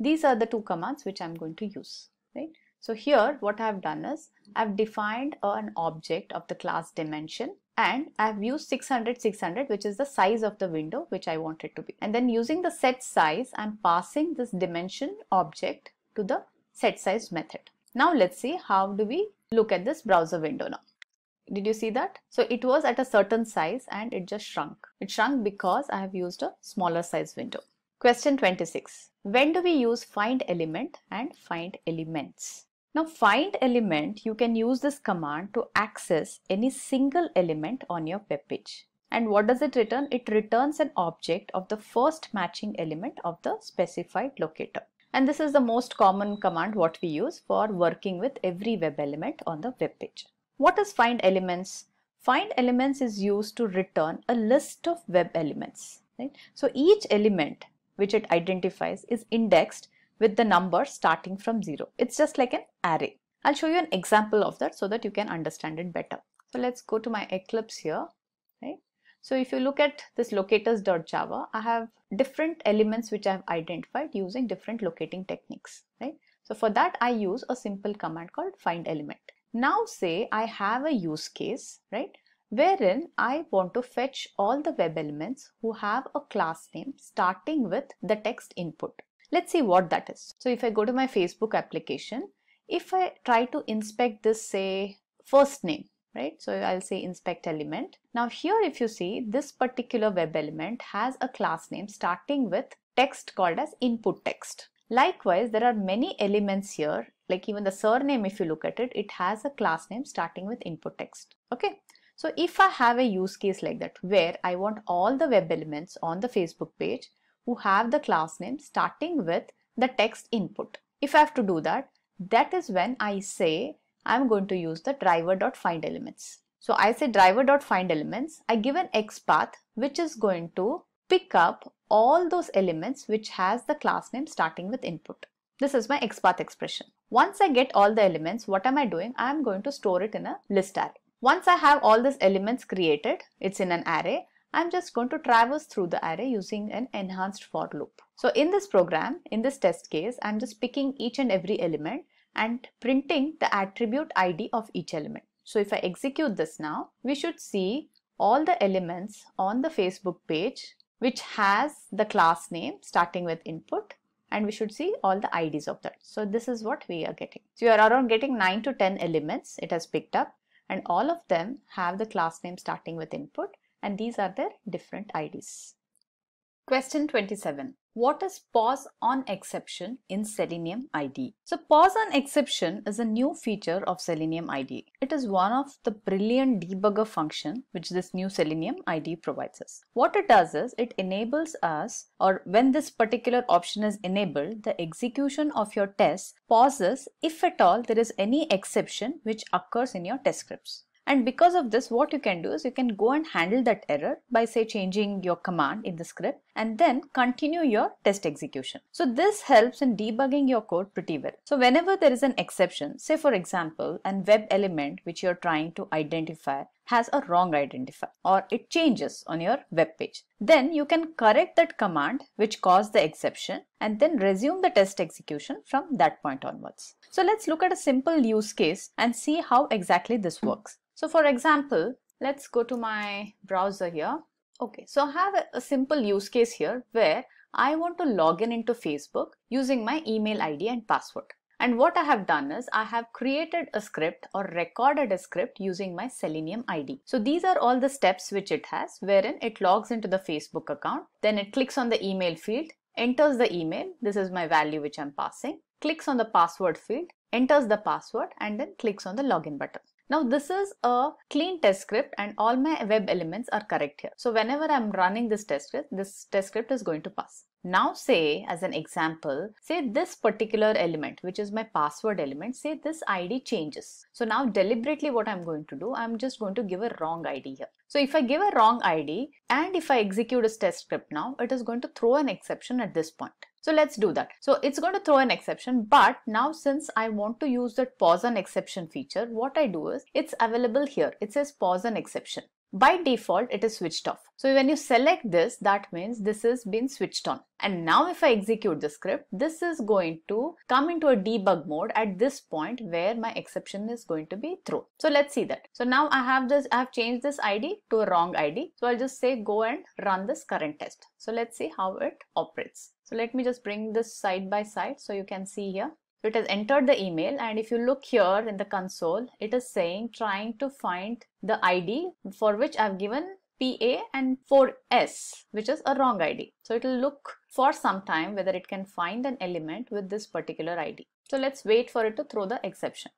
these are the two commands which I'm going to use, right? So here what I've done is I've defined an object of the class dimension and I've used 600 600 which is the size of the window which I want it to be and then using the set size I'm passing this dimension object to the set size method. Now let's see how do we look at this browser window now. Did you see that? So it was at a certain size and it just shrunk. It shrunk because I have used a smaller size window. Question 26. When do we use find element and find elements? Now find element, you can use this command to access any single element on your web page. And what does it return? It returns an object of the first matching element of the specified locator. And this is the most common command what we use for working with every web element on the web page. What is find elements? Find elements is used to return a list of web elements. Right? So each element which it identifies is indexed with the number starting from 0. It's just like an array. I'll show you an example of that so that you can understand it better. So let's go to my Eclipse here. Right? So if you look at this locators.java, I have different elements which I have identified using different locating techniques. Right? So for that I use a simple command called find element. Now say I have a use case, right? wherein I want to fetch all the web elements who have a class name starting with the text input. Let's see what that is. So if I go to my Facebook application, if I try to inspect this say first name, right? So I'll say inspect element. Now here if you see this particular web element has a class name starting with text called as input text. Likewise, there are many elements here like even the surname if you look at it, it has a class name starting with input text. Okay. So if I have a use case like that where I want all the web elements on the Facebook page who have the class name starting with the text input. If I have to do that, that is when I say I'm going to use the driver.findElements. So I say driver.findElements, I give an XPath which is going to pick up all those elements which has the class name starting with input. This is my XPath expression. Once I get all the elements, what am I doing? I am going to store it in a list array. Once I have all these elements created, it's in an array, I'm just going to traverse through the array using an enhanced for loop. So in this program, in this test case, I'm just picking each and every element and printing the attribute ID of each element. So if I execute this now, we should see all the elements on the Facebook page which has the class name starting with input and we should see all the IDs of that. So this is what we are getting. So you are around getting 9 to 10 elements it has picked up and all of them have the class name starting with input and these are their different IDs. Question 27. What is pause on exception in Selenium IDE? So pause on exception is a new feature of Selenium IDE. It is one of the brilliant debugger function which this new Selenium IDE provides us. What it does is it enables us or when this particular option is enabled, the execution of your test pauses if at all there is any exception which occurs in your test scripts. And because of this, what you can do is you can go and handle that error by say changing your command in the script and then continue your test execution. So this helps in debugging your code pretty well. So whenever there is an exception, say for example, an web element which you're trying to identify has a wrong identifier or it changes on your web page. Then you can correct that command which caused the exception and then resume the test execution from that point onwards. So let's look at a simple use case and see how exactly this works. So for example, let's go to my browser here. Okay, so I have a, a simple use case here where I want to log in into Facebook using my email ID and password. And what I have done is I have created a script or recorded a script using my Selenium IDE. So these are all the steps which it has wherein it logs into the Facebook account. Then it clicks on the email field, enters the email. This is my value which I'm passing. Clicks on the password field, enters the password and then clicks on the login button. Now this is a clean test script and all my web elements are correct here. So whenever I'm running this test script, this test script is going to pass. Now say as an example, say this particular element, which is my password element, say this ID changes. So now deliberately what I'm going to do, I'm just going to give a wrong ID here. So if I give a wrong ID and if I execute this test script now, it is going to throw an exception at this point. So let's do that. So it's going to throw an exception, but now since I want to use that pause on exception feature, what I do is it's available here. It says pause on exception. By default, it is switched off. So when you select this, that means this has been switched on. And now if I execute the script, this is going to come into a debug mode at this point where my exception is going to be thrown. So let's see that. So now I have this, I have changed this ID to a wrong ID. So I'll just say go and run this current test. So let's see how it operates. So let me just bring this side by side so you can see here. So it has entered the email and if you look here in the console, it is saying trying to find the ID for which I've given PA and 4S, which is a wrong ID. So it will look for some time whether it can find an element with this particular ID. So let's wait for it to throw the exception.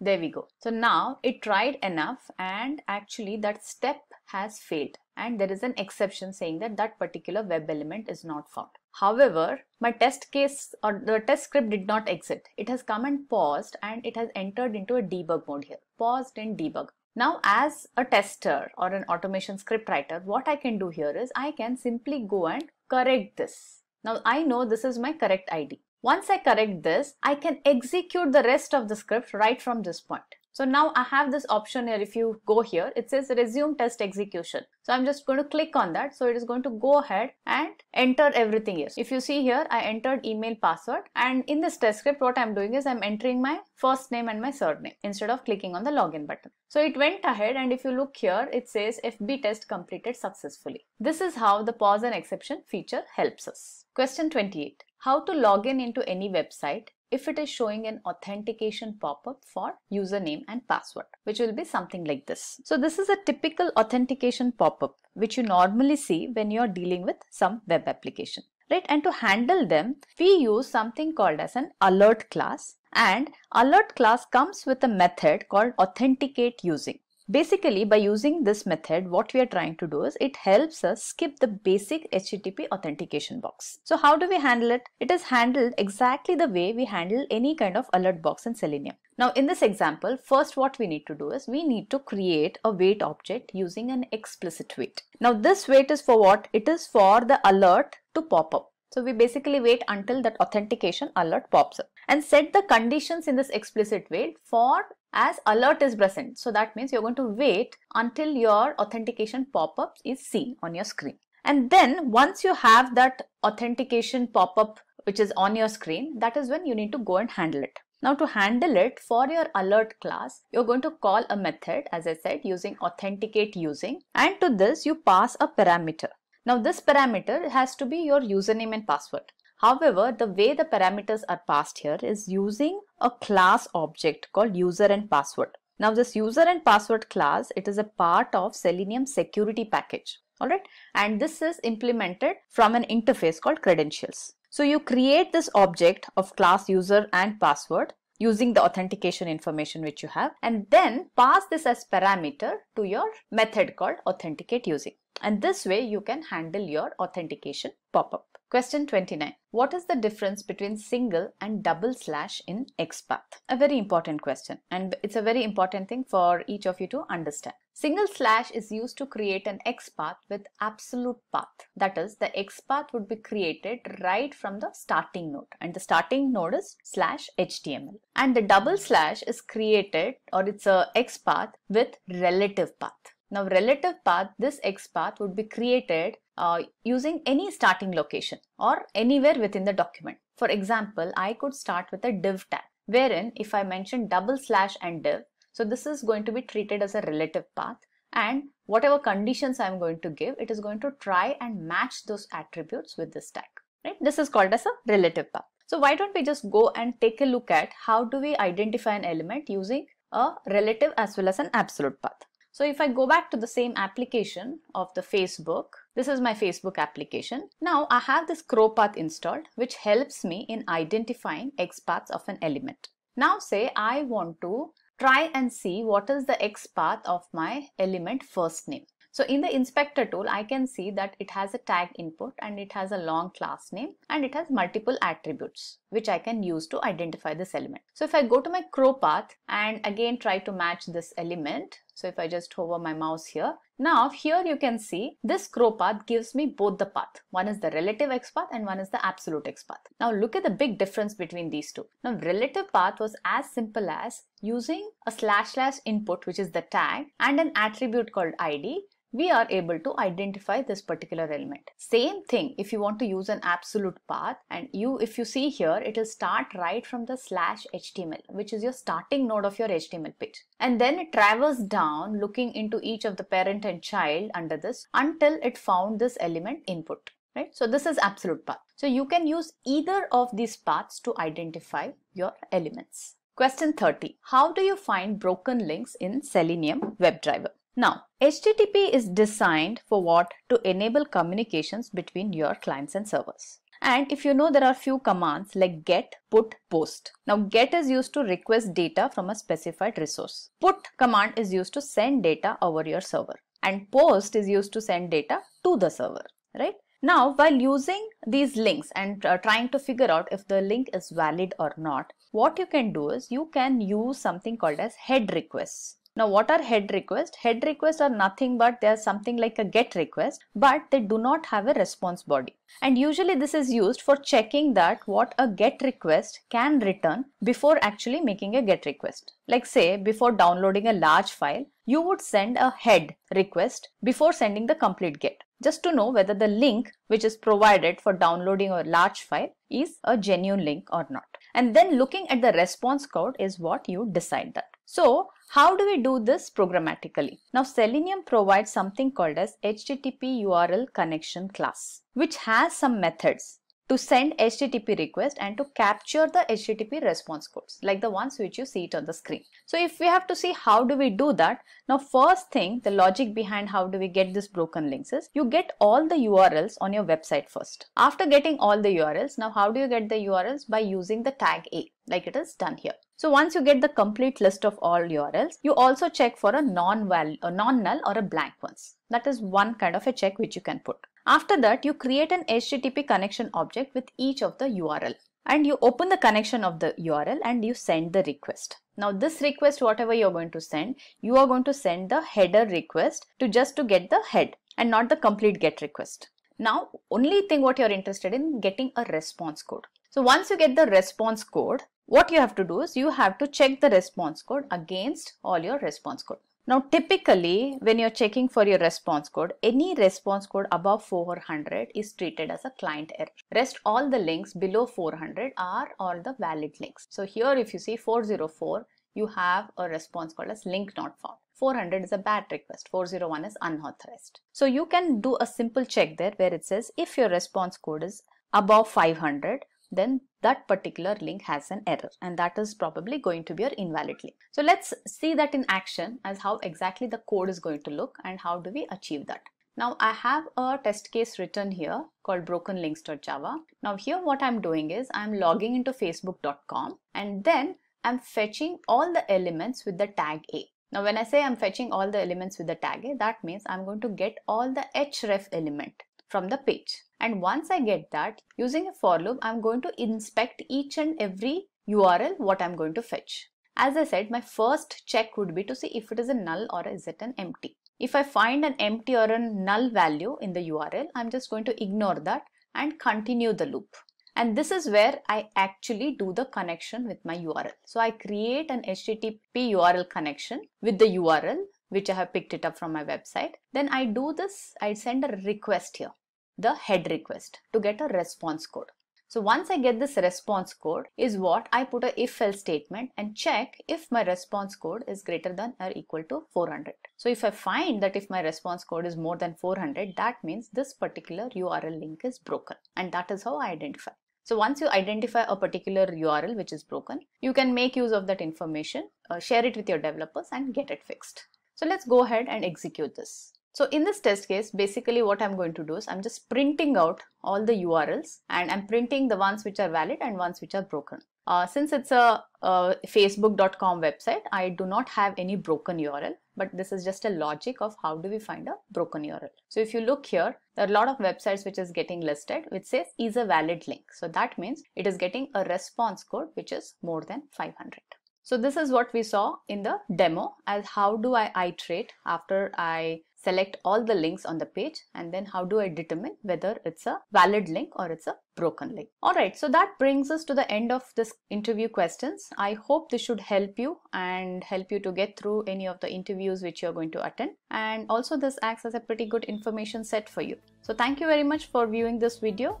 There we go. So now it tried enough and actually that step has failed and there is an exception saying that that particular web element is not found. However, my test case or the test script did not exit. It has come and paused and it has entered into a debug mode here. Paused in debug. Now as a tester or an automation script writer, what I can do here is I can simply go and correct this. Now I know this is my correct ID. Once I correct this, I can execute the rest of the script right from this point. So now I have this option here. If you go here, it says resume test execution. So I'm just going to click on that. So it is going to go ahead and enter everything here. If you see here, I entered email password and in this test script, what I'm doing is I'm entering my first name and my surname instead of clicking on the login button. So it went ahead and if you look here, it says FB test completed successfully. This is how the pause and exception feature helps us. Question 28. How to log in into any website if it is showing an authentication pop-up for username and password, which will be something like this. So this is a typical authentication pop-up, which you normally see when you're dealing with some web application. Right, and to handle them, we use something called as an alert class and alert class comes with a method called authenticate using. Basically, by using this method, what we are trying to do is it helps us skip the basic HTTP authentication box. So how do we handle it? It is handled exactly the way we handle any kind of alert box in Selenium. Now in this example, first what we need to do is we need to create a wait object using an explicit wait. Now this wait is for what? It is for the alert to pop up. So we basically wait until that authentication alert pops up and set the conditions in this explicit wait for as alert is present. So that means you're going to wait until your authentication pop-up is seen on your screen. And then once you have that authentication pop-up which is on your screen, that is when you need to go and handle it. Now to handle it for your alert class, you're going to call a method as I said using authenticate using and to this you pass a parameter. Now this parameter has to be your username and password. However, the way the parameters are passed here is using a class object called user and password. Now this user and password class, it is a part of Selenium security package. Alright, and this is implemented from an interface called credentials. So you create this object of class user and password using the authentication information which you have and then pass this as parameter to your method called authenticate using. And this way you can handle your authentication pop-up. Question 29. What is the difference between single and double slash in XPath? A very important question and it's a very important thing for each of you to understand. Single slash is used to create an XPath with absolute path. That is, the XPath would be created right from the starting node and the starting node is slash HTML. And the double slash is created or it's a XPath with relative path. Now relative path, this x path would be created uh, using any starting location or anywhere within the document. For example, I could start with a div tag wherein if I mention double slash and div, so this is going to be treated as a relative path and whatever conditions I'm going to give, it is going to try and match those attributes with this tag. Right? This is called as a relative path. So why don't we just go and take a look at how do we identify an element using a relative as well as an absolute path. So if I go back to the same application of the Facebook, this is my Facebook application. Now I have this ChroPath installed which helps me in identifying XPaths of an element. Now say I want to try and see what is the XPath of my element first name. So in the inspector tool, I can see that it has a tag input and it has a long class name and it has multiple attributes which I can use to identify this element. So if I go to my ChroPath and again try to match this element, so if I just hover my mouse here, now here you can see this ChroPath gives me both the path. One is the relative x path and one is the absolute x path. Now look at the big difference between these two. Now relative path was as simple as using a slash slash input which is the tag and an attribute called ID we are able to identify this particular element. Same thing if you want to use an absolute path and you if you see here it will start right from the slash HTML which is your starting node of your HTML page and then it travels down looking into each of the parent and child under this until it found this element input. right? So this is absolute path. So you can use either of these paths to identify your elements. Question 30. How do you find broken links in Selenium WebDriver? Now, HTTP is designed for what? To enable communications between your clients and servers. And if you know there are few commands like get, put, post. Now get is used to request data from a specified resource. Put command is used to send data over your server. And post is used to send data to the server, right? Now, while using these links and uh, trying to figure out if the link is valid or not, what you can do is you can use something called as head requests. Now what are head requests? Head requests are nothing but they are something like a get request but they do not have a response body. And usually this is used for checking that what a get request can return before actually making a get request. Like say before downloading a large file, you would send a head request before sending the complete get just to know whether the link which is provided for downloading a large file is a genuine link or not. And then looking at the response code is what you decide that. So how do we do this programmatically? Now Selenium provides something called as HTTP URL connection class, which has some methods to send HTTP request and to capture the HTTP response codes like the ones which you see it on the screen. So if we have to see how do we do that, now first thing the logic behind how do we get this broken links is you get all the URLs on your website first. After getting all the URLs, now how do you get the URLs? By using the tag A like it is done here. So once you get the complete list of all URLs, you also check for a non-null non or a blank ones. That is one kind of a check which you can put. After that, you create an HTTP connection object with each of the URL and you open the connection of the URL and you send the request. Now this request, whatever you're going to send, you are going to send the header request to just to get the head and not the complete get request. Now, only thing what you're interested in getting a response code. So once you get the response code, what you have to do is you have to check the response code against all your response code. Now typically when you're checking for your response code, any response code above 400 is treated as a client error. Rest all the links below 400 are all the valid links. So here if you see 404, you have a response called as link not found. 400 is a bad request, 401 is unauthorized. So you can do a simple check there where it says if your response code is above 500 then that particular link has an error and that is probably going to be your invalid link. So let's see that in action as how exactly the code is going to look and how do we achieve that. Now I have a test case written here called brokenlinks.java. Now here what I'm doing is I'm logging into facebook.com and then I'm fetching all the elements with the tag A. Now when I say I'm fetching all the elements with the tag A, that means I'm going to get all the href element from the page. And once I get that, using a for loop, I'm going to inspect each and every URL what I'm going to fetch. As I said, my first check would be to see if it is a null or is it an empty. If I find an empty or a null value in the URL, I'm just going to ignore that and continue the loop. And this is where I actually do the connection with my URL. So I create an HTTP URL connection with the URL which I have picked it up from my website. Then I do this, I send a request here, the head request to get a response code. So once I get this response code is what I put a if else statement and check if my response code is greater than or equal to 400. So if I find that if my response code is more than 400, that means this particular URL link is broken and that is how I identify. So once you identify a particular URL which is broken, you can make use of that information, uh, share it with your developers and get it fixed. So let's go ahead and execute this. So in this test case, basically what I'm going to do is I'm just printing out all the URLs and I'm printing the ones which are valid and ones which are broken. Uh, since it's a, a facebook.com website, I do not have any broken URL, but this is just a logic of how do we find a broken URL. So if you look here, there are a lot of websites which is getting listed, which says is a valid link. So that means it is getting a response code which is more than 500. So this is what we saw in the demo as how do I iterate after I select all the links on the page and then how do I determine whether it's a valid link or it's a broken link. Alright, so that brings us to the end of this interview questions. I hope this should help you and help you to get through any of the interviews which you're going to attend and also this acts as a pretty good information set for you. So thank you very much for viewing this video.